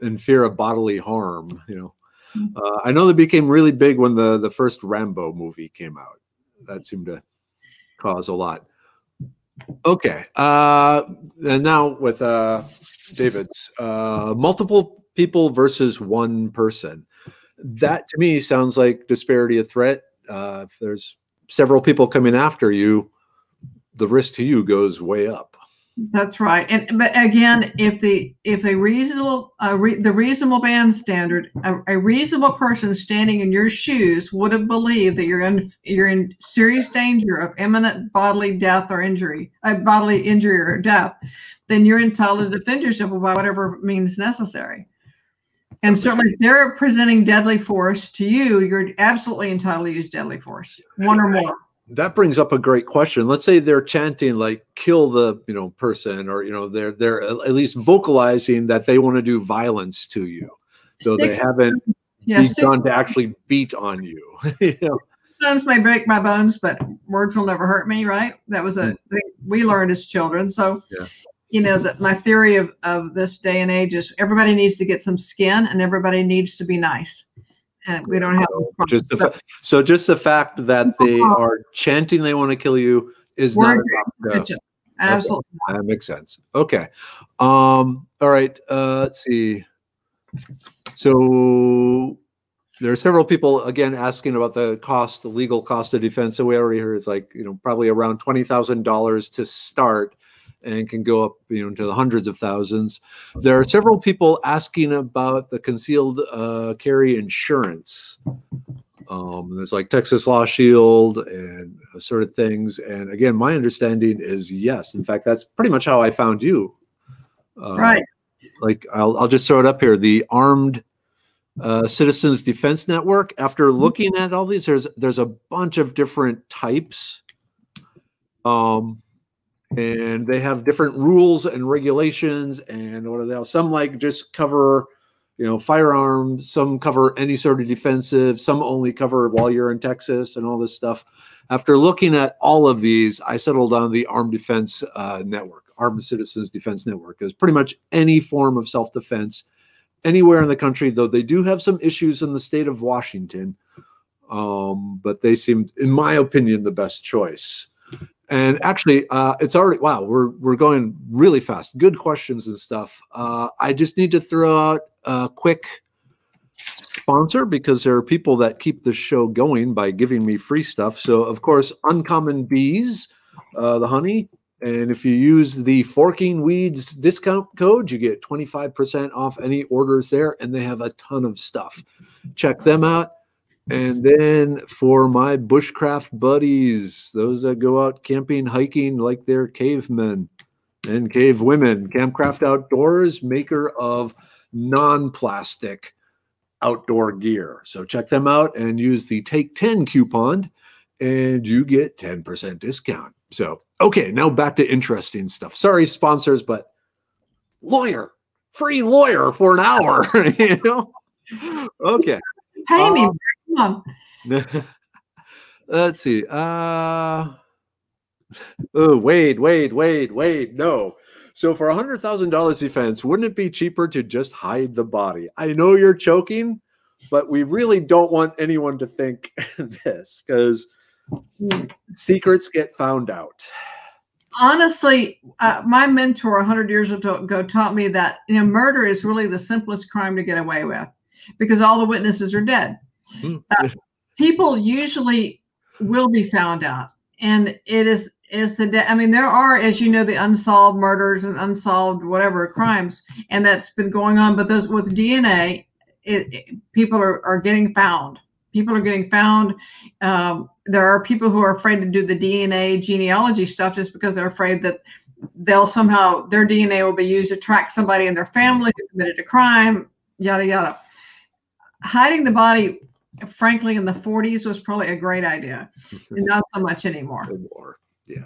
A: in fear of bodily harm, you know, mm-hmm. uh, I know that became really big when the the first Rambo movie came out. That seemed to cause a lot. Okay, uh, and now with uh, David's uh, multiple people versus one person that to me sounds like disparity of threat. Uh, if there's several people coming after you, the risk to you goes way up.
B: That's right. And but again, if the if the reasonable uh, re, the reasonable man standard, a, a, reasonable person standing in your shoes would have believed that you're in you're in serious danger of imminent bodily death or injury, uh, bodily injury or death, then you're entitled to defend yourself by whatever means necessary. And certainly, if they're presenting deadly force to you, you're absolutely entitled to use deadly force, one or more.
A: That brings up a great question. Let's say they're chanting like "kill the you know person," or you know they're they're at least vocalizing that they want to do violence to you, so Sticks, they haven't yeah, begun to actually beat on you. you know?
B: Sometimes may break my bones, but words will never hurt me. Right? That was a mm. thing we learned as children. So. Yeah you know that my theory of, of this day and age is everybody needs to get some skin and everybody needs to be nice. And we don't have
A: just the fa- so just the fact that they uh-huh. are chanting they want to kill you is not enough to,
B: absolutely
A: okay. that makes sense. Okay um all right uh let's see. So there are several people again asking about the cost the legal cost of defense. So we already heard it's like you know probably around $20000 to start and can go up you know into the hundreds of thousands. There are several people asking about the concealed uh, carry insurance. Um, there's like Texas Law Shield and sort of things. And again, my understanding is yes. In fact, that's pretty much how I found you.
B: Uh, right.
A: Like I'll, I'll just throw it up here. The Armed uh, Citizens Defense Network. After mm-hmm. looking at all these, there's there's a bunch of different types. Um, and they have different rules and regulations and what are they some like just cover you know firearms some cover any sort of defensive some only cover while you're in texas and all this stuff. After looking at all of these i settled on the armed defense uh, network armed citizens defense network. Is pretty much any form of self-defense anywhere in the country though they do have some issues in the state of washington um, but they seem in my opinion the best choice and actually, uh, it's already wow. We're we're going really fast. Good questions and stuff. Uh, I just need to throw out a quick sponsor because there are people that keep the show going by giving me free stuff. So of course, Uncommon Bees, uh, the honey, and if you use the Forking Weeds discount code, you get twenty five percent off any orders there, and they have a ton of stuff. Check them out. And then for my bushcraft buddies, those that go out camping, hiking like they're cavemen and cave women, Campcraft Outdoors, maker of non plastic outdoor gear. So check them out and use the Take 10 coupon and you get 10% discount. So, okay, now back to interesting stuff. Sorry, sponsors, but lawyer, free lawyer for an hour, you know? Okay.
B: Pay me. Um, Um,
A: let's see. Uh, oh, wait, wait, wait, wait. No. So for a hundred thousand dollars defense, wouldn't it be cheaper to just hide the body? I know you're choking, but we really don't want anyone to think this because secrets get found out.
B: honestly, uh, my mentor 100 years ago taught me that you know murder is really the simplest crime to get away with because all the witnesses are dead.
A: Hmm.
B: Uh, people usually will be found out, and it is is the de- I mean there are as you know the unsolved murders and unsolved whatever crimes, and that's been going on. But those with DNA, it, it- people are are getting found. People are getting found. Um, there are people who are afraid to do the DNA genealogy stuff just because they're afraid that they'll somehow their DNA will be used to track somebody in their family who committed a crime, yada yada. Hiding the body, frankly, in the 40s was probably a great idea. Not so much anymore.
A: Or more. Yeah.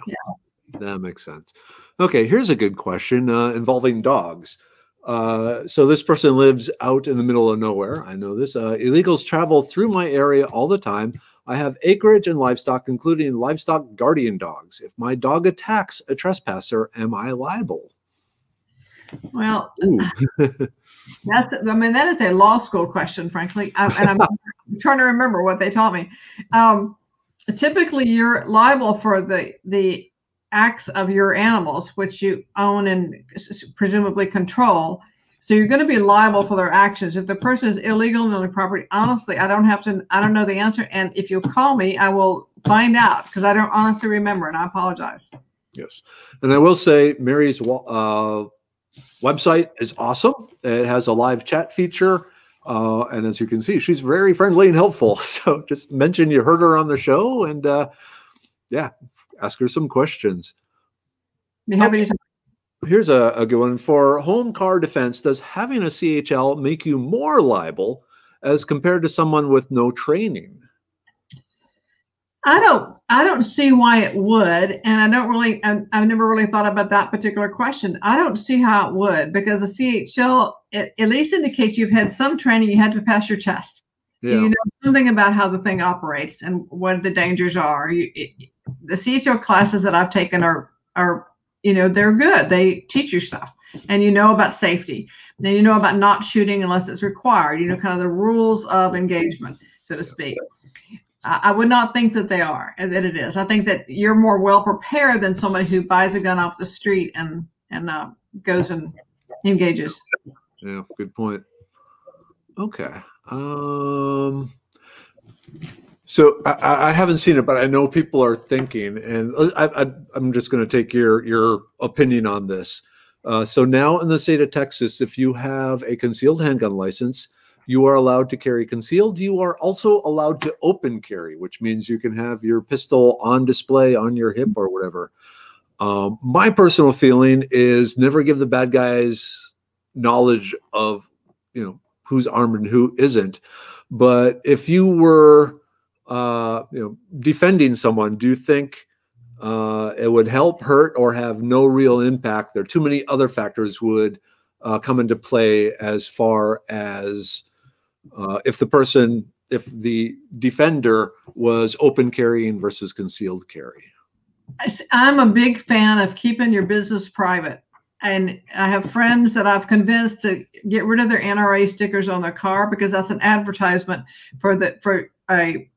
A: That makes sense. Okay, here's a good question uh, involving dogs. Uh, so this person lives out in the middle of nowhere. I know this. Uh, illegals travel through my area all the time. I have acreage and livestock, including livestock guardian dogs. If my dog attacks a trespasser, am I liable?
B: Well, That's, I mean, that is a law school question, frankly. Um, and I'm trying to remember what they taught me. Um, typically, you're liable for the the acts of your animals, which you own and presumably control. So you're going to be liable for their actions. If the person is illegal on the property, honestly, I don't have to. I don't know the answer. And if you call me, I will find out because I don't honestly remember, and I apologize.
A: Yes. And I will say Mary's uh, website is awesome. It has a live chat feature. Uh, and as you can see, she's very friendly and helpful. So just mention you heard her on the show and uh, yeah, ask her some questions.
B: Be happy to.
A: Here's a, a good one for home car defense. Does having a CHL make you more liable as compared to someone with no training?
B: I don't I don't see why it would, and I don't really I, I've never really thought about that particular question. I don't see how it would because the CHL it, at least indicates you've had some training. You had to pass your test, so
A: Yeah.
B: you know something about how the thing operates and what the dangers are. You, it, the CHL classes that I've taken are are you know they're good. They teach you stuff, and you know about safety. Then you know about not shooting unless it's required. You know kind of the rules of engagement, so to speak. I I would not think that they are, and that it is. I think that you're more well prepared than somebody who buys a gun off the street and and uh, goes and engages.
A: Yeah, good point. Okay. Um so I- I, haven't seen it, but I know people are thinking, and I, I, I'm just going to take your your opinion on this. Uh, so now in the state of Texas, if you have a concealed handgun license, you are allowed to carry concealed. You are also allowed to open carry, which means you can have your pistol on display on your hip or whatever. Um, my personal feeling is never give the bad guys knowledge of you know who's armed and who isn't. But if you were uh, you know defending someone, do you think uh, it would help, hurt, or have no real impact? There are too many other factors would uh, come into play as far as uh, if the person, if the defender was open carrying versus concealed carry.
B: I'm a big fan of keeping your business private. And I have friends that I've convinced to get rid of their NRA stickers on their car because that's an advertisement for the for a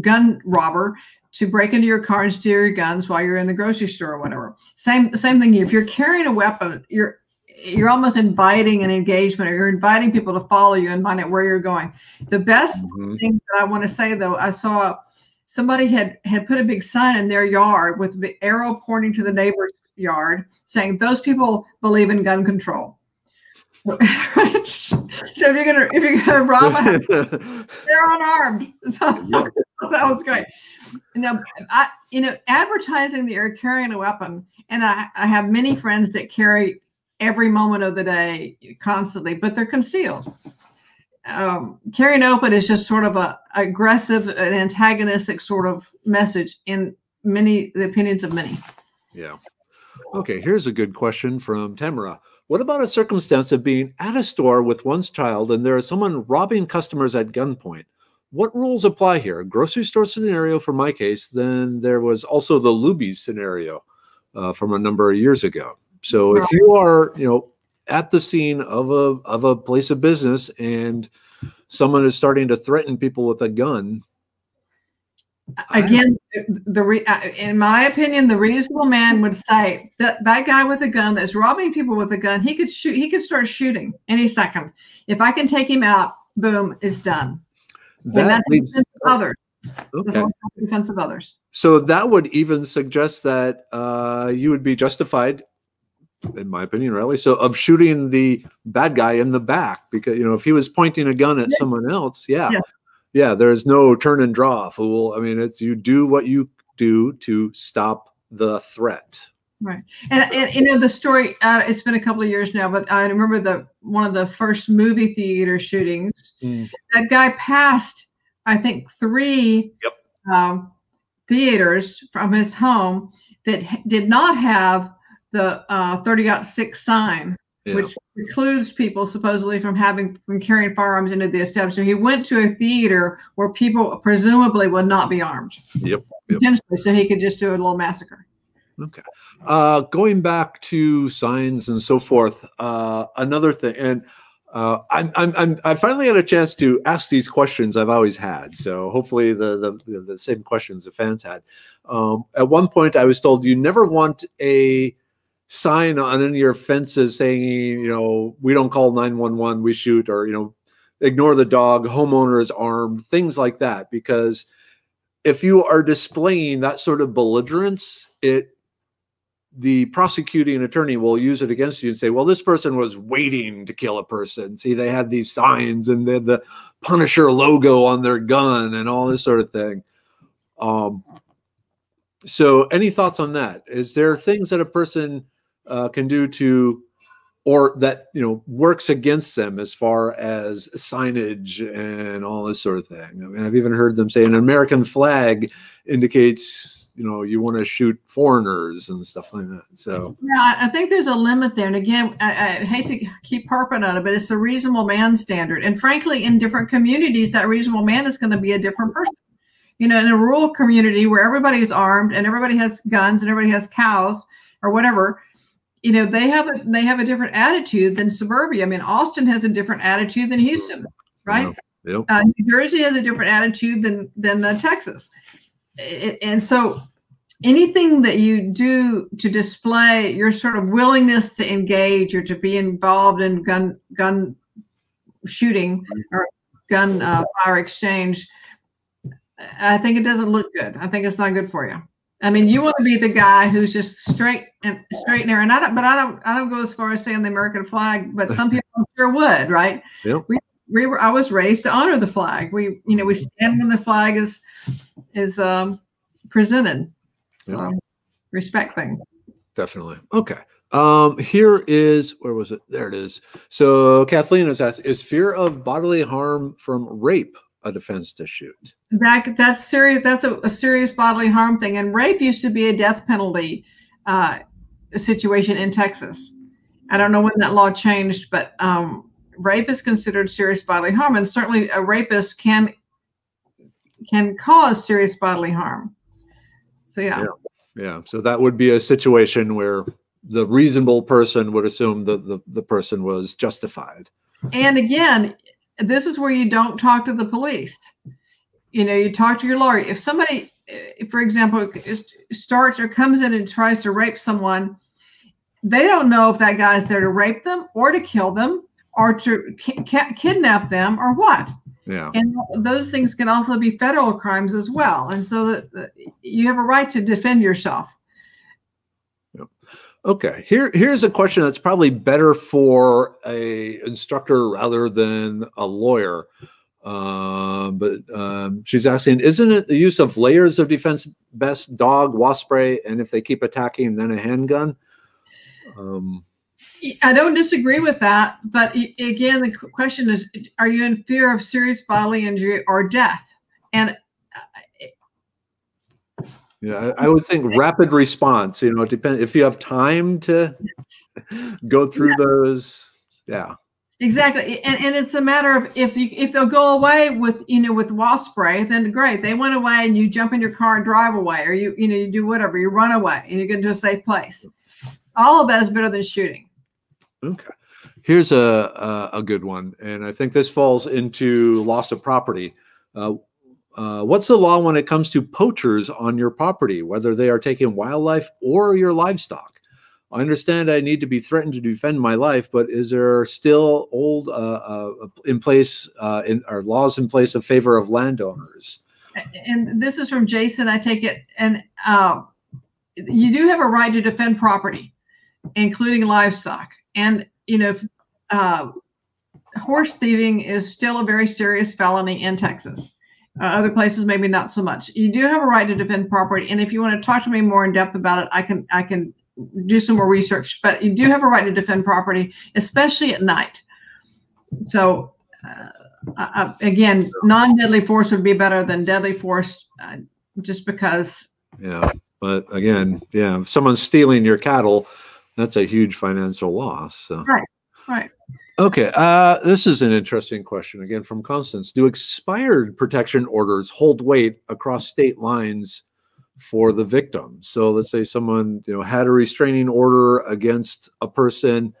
B: gun robber to break into your car and steal your guns while you're in the grocery store or whatever. Same same thing. If you're carrying a weapon, you're you're almost inviting an engagement or you're inviting people to follow you and find out where you're going. The best
A: Mhm.
B: thing that I want to say though, I saw somebody had had put a big sign in their yard with big arrow pointing to the neighbor's yard saying those people believe in gun control. so if you're gonna if you're gonna rob a house, they're unarmed. So that was great. Now, I you know advertising that you're carrying a weapon, and I, I have many friends that carry every moment of the day constantly, but they're concealed. Um, carrying open is just sort of a aggressive, an antagonistic sort of message in many the opinions of many.
A: Yeah. Okay, here's a good question from Tamara. What about a circumstance of being at a store with one's child and there is someone robbing customers at gunpoint? What rules apply here? Grocery store scenario for my case, then there was also the Luby's scenario uh, from a number of years ago. So if you are, you know, at the scene of a of a place of business and someone is starting to threaten people with a gun,
B: again the re, uh, in my opinion the reasonable man would say that that guy with a gun that's robbing people with a gun he could shoot he could start shooting any second. If i can take him out boom it's done.
A: That leads,
B: defense of others.
A: Okay.
B: defense of others.
A: So that would even suggest that uh, you would be justified, in my opinion, really, so of shooting the bad guy in the back because you know if he was pointing a gun at
B: Yeah.
A: someone else, yeah,
B: Yeah.
A: yeah, there's no turn and draw, fool. I mean, it's you do what you do to stop the threat.
B: and, and you know the story uh, it's been a couple of years now but i remember the one of the first movie theater shootings
A: Mm.
B: that guy passed i think three
A: Yep.
B: um, theaters from his home that did not have the uh, 30 6 sign
A: Yeah.
B: which precludes people supposedly from having from carrying firearms into the establishment. He went to a theater where people presumably would not be armed.
A: Yep, yep.
B: So he could just do a little massacre.
A: Okay. Uh, going back to signs and so forth, uh, another thing, and uh, I'm, I'm, I'm, I finally had a chance to ask these questions I've always had. So hopefully the, the, the same questions the fans had. Um, at one point, I was told you never want a sign on any of your fences saying, you know, we don't call 911, we shoot, or, you know, ignore the dog, homeowner is armed, things like that. Because if you are displaying that sort of belligerence, it the prosecuting attorney will use it against you and say, well, this person was waiting to kill a person. See, they had these signs and they had the Punisher logo on their gun and all this sort of thing. Um, so, any thoughts on that? Is there things that a person uh, can do to, or that you know works against them as far as signage and all this sort of thing? I mean, I've even heard them say an American flag indicates you know you want to shoot foreigners and stuff like that. So,
B: Yeah, I- think there's a limit there. And again, I, I hate to keep harping on it, but it's a reasonable man standard. And frankly, in different communities, that reasonable man is going to be a different person. You know, in a rural community where everybody's armed and everybody has guns and everybody has cows or whatever, you know, they have a they have a different attitude than suburbia. I mean, Austin has a different attitude than Houston, right?
A: Yeah. Yep.
B: Uh, New Jersey has a different attitude than than uh, Texas, I- and so anything that you do to display your sort of willingness to engage or to be involved in gun gun shooting or gun uh, fire exchange, I think it doesn't look good. I think it's not good for you. I mean, you want to be the guy who's just straight and straight and narrow. And I don't, but I don't, I don't go as far as saying the American flag, but some people sure would, right?
A: Yep.
B: We, we were, I was raised to honor the flag. We, you know, we stand when the flag is, is um, presented. So respect thing.
A: Definitely. Okay. Um, here is where was it? There it is. So Kathleen has asked: Is fear of bodily harm from rape a defense to shoot?
B: That that's serious. That's a, a serious bodily harm thing. And rape used to be a death penalty uh, situation in Texas. I don't know when that law changed, but um, rape is considered serious bodily harm, and certainly a rapist can can cause serious bodily harm. So yeah,
A: Yeah. Yeah. So that would be a situation where the reasonable person would assume that the, the person was justified.
B: and again, this is where you don't talk to the police. You know, you talk to your lawyer. If somebody, eh, for example, starts or comes in and tries to rape someone, they don't know if that guy's there to rape them or to kill them or to ki- ki- kidnap them or what.
A: Yeah.
B: And those things can also be federal crimes as well. And so you have a right to defend yourself.
A: Okay, here here's a question that's probably better for a instructor rather than a lawyer. Um, but um, she's asking, isn't it the use of layers of defense best dog, wasp spray, and if they keep attacking, then a handgun? Um,
B: I don't disagree with that, but again, the question is: Are you in fear of serious bodily injury or death? And
A: yeah, I, I would think rapid response. You know, it depends if you have time to go through yeah. those. Yeah.
B: Exactly, and, and it's a matter of if you if they'll go away with you know with wasp spray, then great. They went away, and you jump in your car and drive away, or you you know you do whatever, you run away, and you get to a safe place. All of that is better than shooting.
A: Okay, here's a a, a good one, and I think this falls into loss of property. Uh, uh, what's the law when it comes to poachers on your property, whether they are taking wildlife or your livestock? I understand I need to be threatened to defend my life, but is there still old uh, uh, in place uh, in our laws in place in favor of landowners?
B: And this is from Jason. I take it, and uh, you do have a right to defend property, including livestock. And you know, uh, horse thieving is still a very serious felony in Texas. Uh, other places, maybe not so much. You do have a right to defend property, and if you want to talk to me more in depth about it, I can I can do some more research. But you do have a right to defend property, especially at night. So, uh, uh, again, non-deadly force would be better than deadly force, uh, just because.
A: Yeah, but again, yeah, if someone's stealing your cattle, that's a huge financial loss. So.
B: Right. Right.
A: Okay, uh, this is an interesting question again from Constance. Do expired protection orders hold weight across state lines for the victim? So let's say someone you know had a restraining order against a person,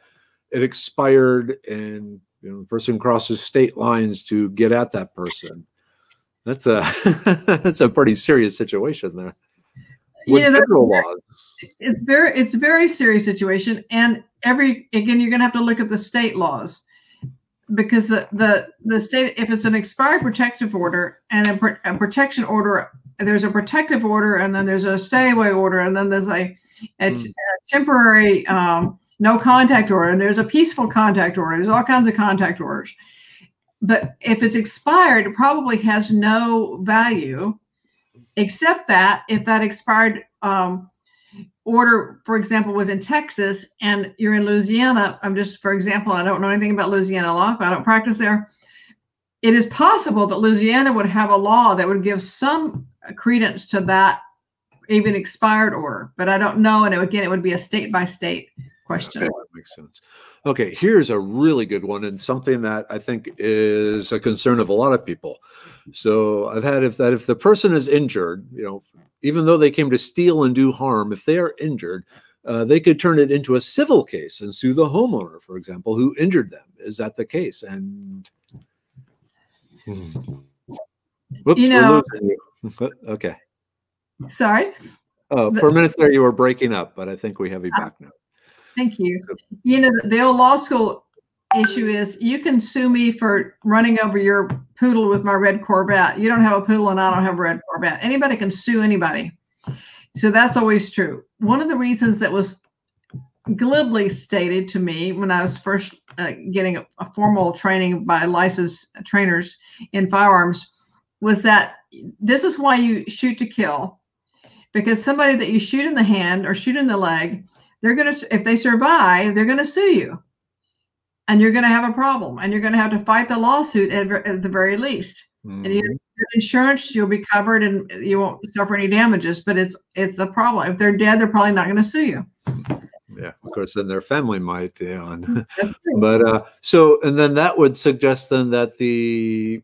A: it expired, and you know the person crosses state lines to get at that person. That's a that's a pretty serious situation there.
B: With yeah, federal laws, it's very it's a very serious situation, and every again you're going to have to look at the state laws. Because the the the state if it's an expired protective order and a, a protection order there's a protective order and then there's a stay away order and then there's a, a, mm. a temporary um, no contact order and there's a peaceful contact order there's all kinds of contact orders. But if it's expired it probably has no value except that if that expired um, order, for example, was in Texas and you're in Louisiana, I'm just, for example, I don't know anything about Louisiana law, but I don't practice there. It is possible that Louisiana would have a law that would give some credence to that even expired order, but I don't know. And again, it would be a state by state question.
A: Okay, makes sense. Okay, here's a really good one and something that I think is a concern of a lot of people. So I've had if that if the person is injured, you know, even though they came to steal and do harm, if they are injured, uh, they could turn it into a civil case and sue the homeowner, for example, who injured them. Is that the case? And hmm. whoops,
B: you know,
A: you. okay.
B: Sorry.
A: Oh, for a minute there, you were breaking up, but I think we have you back now.
B: Thank you. You know, the old law school issue is you can sue me for running over your poodle with my red Corvette. You don't have a poodle and I don't have a red Corvette. Anybody can sue anybody. So that's always true. One of the reasons that was glibly stated to me when I was first uh, getting a, a, formal training by licensed trainers in firearms was that this is why you shoot to kill because somebody that you shoot in the hand or shoot in the leg, they're going to, if they survive, they're going to sue you and you're going to have a problem and you're going to have to fight the lawsuit at, at the very least. Mm-hmm. and your insurance you'll be covered and you won't suffer any damages but it's it's a problem. If they're dead they're probably not going to sue you.
A: Yeah of course then their family might yeah. But uh so and then that would suggest then that the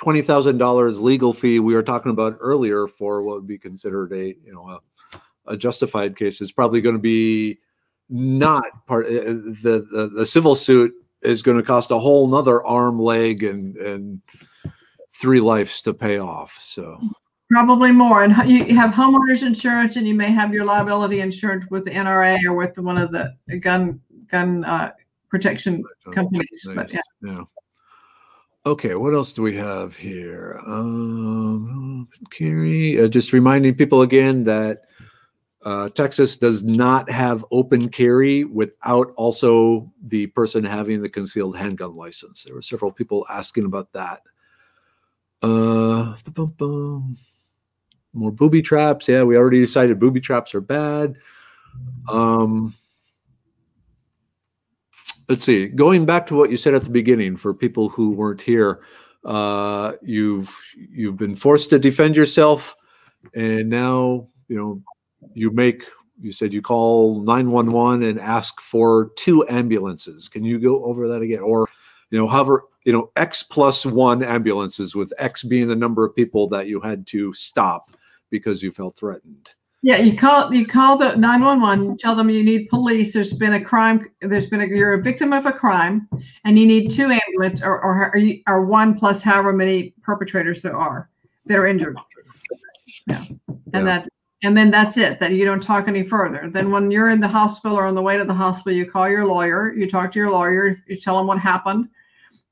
A: $20000 legal fee we were talking about earlier for what would be considered a you know a, a justified case is probably going to be not part uh, the, the the civil suit is going to cost a whole nother arm leg and and three lives to pay off so
B: probably more and you have homeowners insurance and you may have your liability insurance with the nra or with one of the gun gun uh, protection companies nice. but yeah. yeah
A: Okay, what else do we have here? Um, Carrie, uh, just reminding people again that Uh, Texas does not have open carry without also the person having the concealed handgun license. There were several people asking about that. Uh, boom, boom. More booby traps. Yeah, we already decided booby traps are bad. Um, let's see. Going back to what you said at the beginning, for people who weren't here, uh, you've you've been forced to defend yourself, and now you know you make you said you call 911 and ask for two ambulances. Can you go over that again? Or you know however you know x plus one ambulances with x being the number of people that you had to stop because you felt threatened.
B: Yeah you call you call the 911 tell them you need police. There's been a crime there's been a you're a victim of a crime and you need two ambulance or or, or, or one plus however many perpetrators there are that are injured. Yeah. And yeah. that's and then that's it that you don't talk any further. Then when you're in the hospital or on the way to the hospital you call your lawyer you talk to your lawyer you tell them what happened.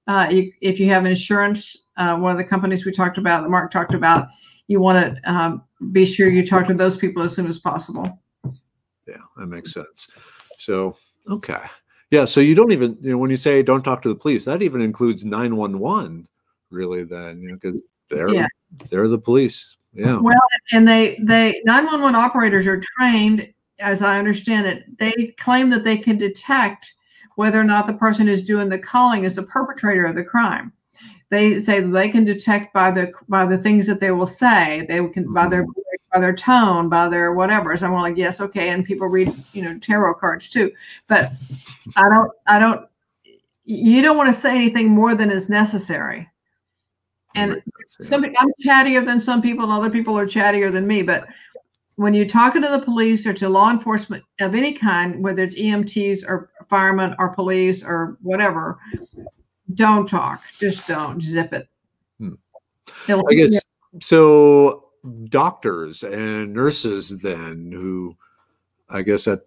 B: Uh, you, if you have insurance uh, one of the companies we talked about that mark talked about you want to um, be sure you talk to those people as soon as possible.
A: Yeah that makes sense. So okay. Yeah so you don't even you know when you say don't talk to the police that even includes 911 really then you know because they're yeah. they're the police yeah.
B: Well, and they they 911 operators are trained, as I understand it. They claim that they can detect whether or not the person who's doing the calling is a perpetrator of the crime. They say they can detect by the by the things that they will say. They can by their mm-hmm. by their tone, by their whatever. So I'm like, yes, okay. And people read, you know, tarot cards too. But I don't I don't you don't want to say anything more than is necessary. And some I'm chattier than some people, and other people are chattier than me. But when you're talking to the police or to law enforcement of any kind, whether it's EMTs or firemen or police or whatever, don't talk. Just don't zip it.
A: Hmm. I guess so. Doctors and nurses, then, who I guess that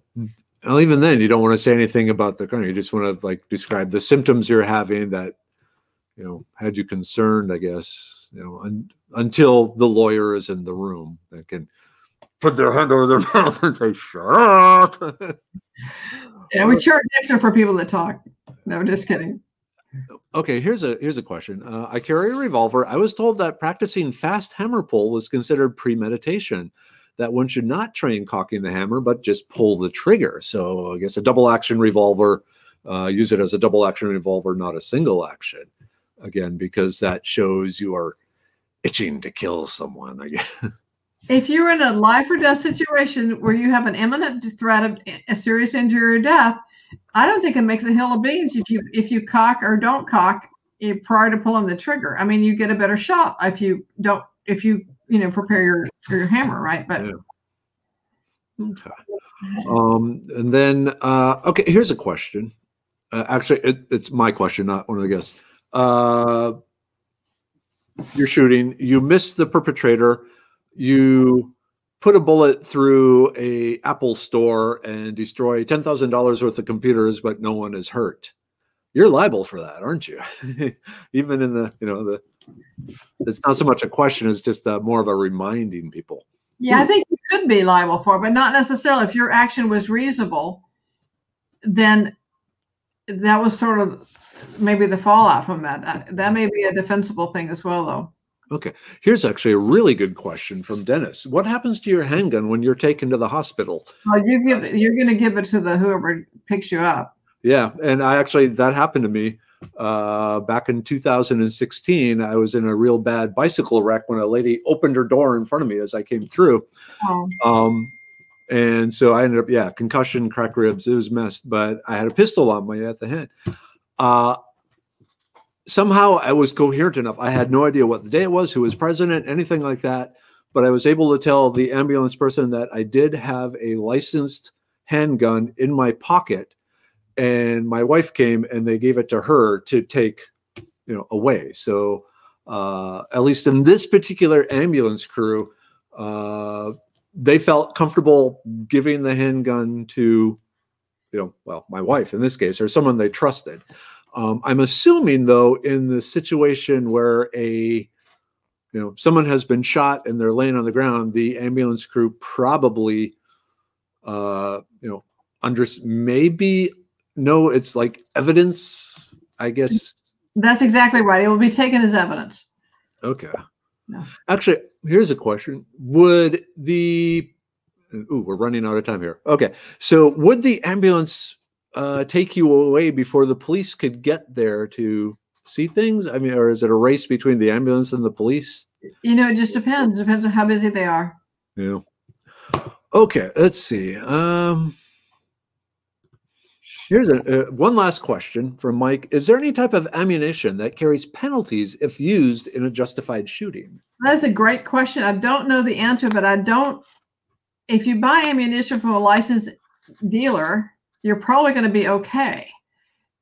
A: well, even then you don't want to say anything about the kind. You just want to like describe the symptoms you're having that you know had you concerned i guess you know un, until the lawyer is in the room that can put their hand over their mouth and say shut up.
B: Yeah we charge extra for people that talk. No just kidding.
A: Okay here's a here's a question. Uh, i carry a revolver. I was told that practicing fast hammer pull was considered premeditation that one should not train cocking the hammer but just pull the trigger. So i guess a double action revolver uh, use it as a double action revolver not a single action again because that shows you are itching to kill someone again.
B: If you're in a life or death situation where you have an imminent threat of a serious injury or death, I don't think it makes a hill of beans if you if you cock or don't cock prior to pulling the trigger. I mean, you get a better shot if you don't if you you know prepare your your hammer right. But yeah.
A: okay, um, and then uh, okay, here's a question. Uh, actually, it, it's my question, not one of the guests uh, you're shooting, you miss the perpetrator, you put a bullet through a Apple store and destroy ten thousand dollars worth of computers, but no one is hurt. You're liable for that, aren't you? Even in the you know the it's not so much a question; it's just uh, more of a reminding people.
B: Yeah, I think you could be liable for, it, but not necessarily. If your action was reasonable, then that was sort of maybe the fallout from that. that. That may be a defensible thing as well, though.
A: Okay. Here's actually a really good question from Dennis. What happens to your handgun when you're taken to the hospital?
B: Well, you give it, you're going to give it to the whoever picks you up.
A: Yeah, and I actually that happened to me uh, back in 2016. I was in a real bad bicycle wreck when a lady opened her door in front of me as I came through. Oh. Um, and so I ended up, yeah, concussion, cracked ribs. It was messed, but I had a pistol on me at the head. Uh, somehow I was coherent enough. I had no idea what the day it was, who was president, anything like that. But I was able to tell the ambulance person that I did have a licensed handgun in my pocket. And my wife came and they gave it to her to take, you know, away. So uh, at least in this particular ambulance crew, uh, they felt comfortable giving the handgun to, you know, well, my wife in this case, or someone they trusted. Um, I'm assuming, though, in the situation where a you know someone has been shot and they're laying on the ground, the ambulance crew probably uh, you know, under maybe no, it's like evidence, I guess.
B: That's exactly right. It will be taken as evidence.
A: Okay.
B: No.
A: Actually, here's a question. Would the ooh, we're running out of time here. Okay. So would the ambulance uh, take you away before the police could get there to see things? I mean, or is it a race between the ambulance and the police?
B: You know, it just depends. Depends on how busy they are.
A: Yeah. Okay, let's see. Um Here's a, uh, one last question from Mike. Is there any type of ammunition that carries penalties if used in a justified shooting?
B: That's a great question. I don't know the answer, but I don't. If you buy ammunition from a licensed dealer, you're probably going to be okay.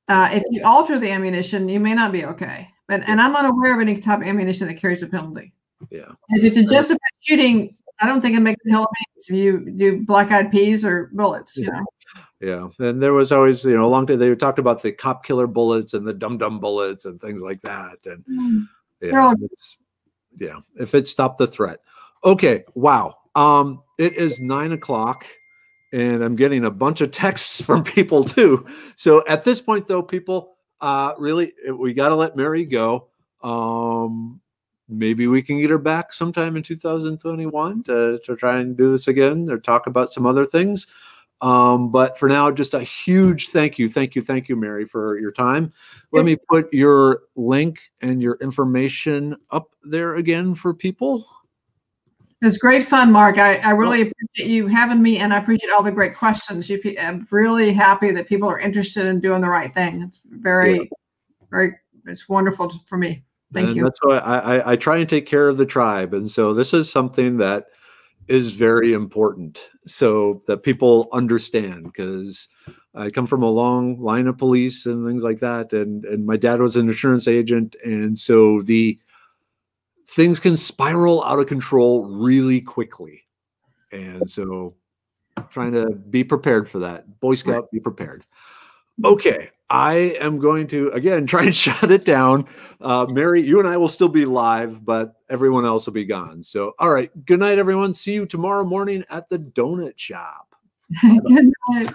B: Uh, if you alter the ammunition, you may not be okay. But and I'm unaware of any type of ammunition that carries a penalty.
A: Yeah.
B: If it's a justified shooting, I don't think it makes a hell of a difference if you do black eyed peas or bullets. You
A: Yeah.
B: know.
A: Yeah, and there was always, you know, a long time they talked about the cop killer bullets and the dum dum bullets and things like that. And
B: They're
A: yeah,
B: all-
A: it's, yeah, if it stopped the threat. Okay, wow. Um, it is nine o'clock, and I'm getting a bunch of texts from people too. So at this point, though, people, uh, really, we got to let Mary go. Um, maybe we can get her back sometime in 2021 to, to try and do this again or talk about some other things. Um, but for now, just a huge thank you, thank you, thank you, Mary, for your time. Let me put your link and your information up there again for people.
B: It was great fun, Mark. I, I really appreciate you having me, and I appreciate all the great questions. You, I'm really happy that people are interested in doing the right thing. It's very,
A: Yeah.
B: very, it's wonderful for me. Thank
A: and
B: you.
A: That's why I, I, I try and take care of the tribe. And so this is something that is very important so that people understand because I come from a long line of police and things like that. And, and my dad was an insurance agent. And so the things can spiral out of control really quickly. And so trying to be prepared for that. Boy Scout, be prepared. Okay. I am going to again try and shut it down. Uh, Mary, you and I will still be live, but everyone else will be gone. So, all right. Good night, everyone. See you tomorrow morning at the donut shop.
B: Good night.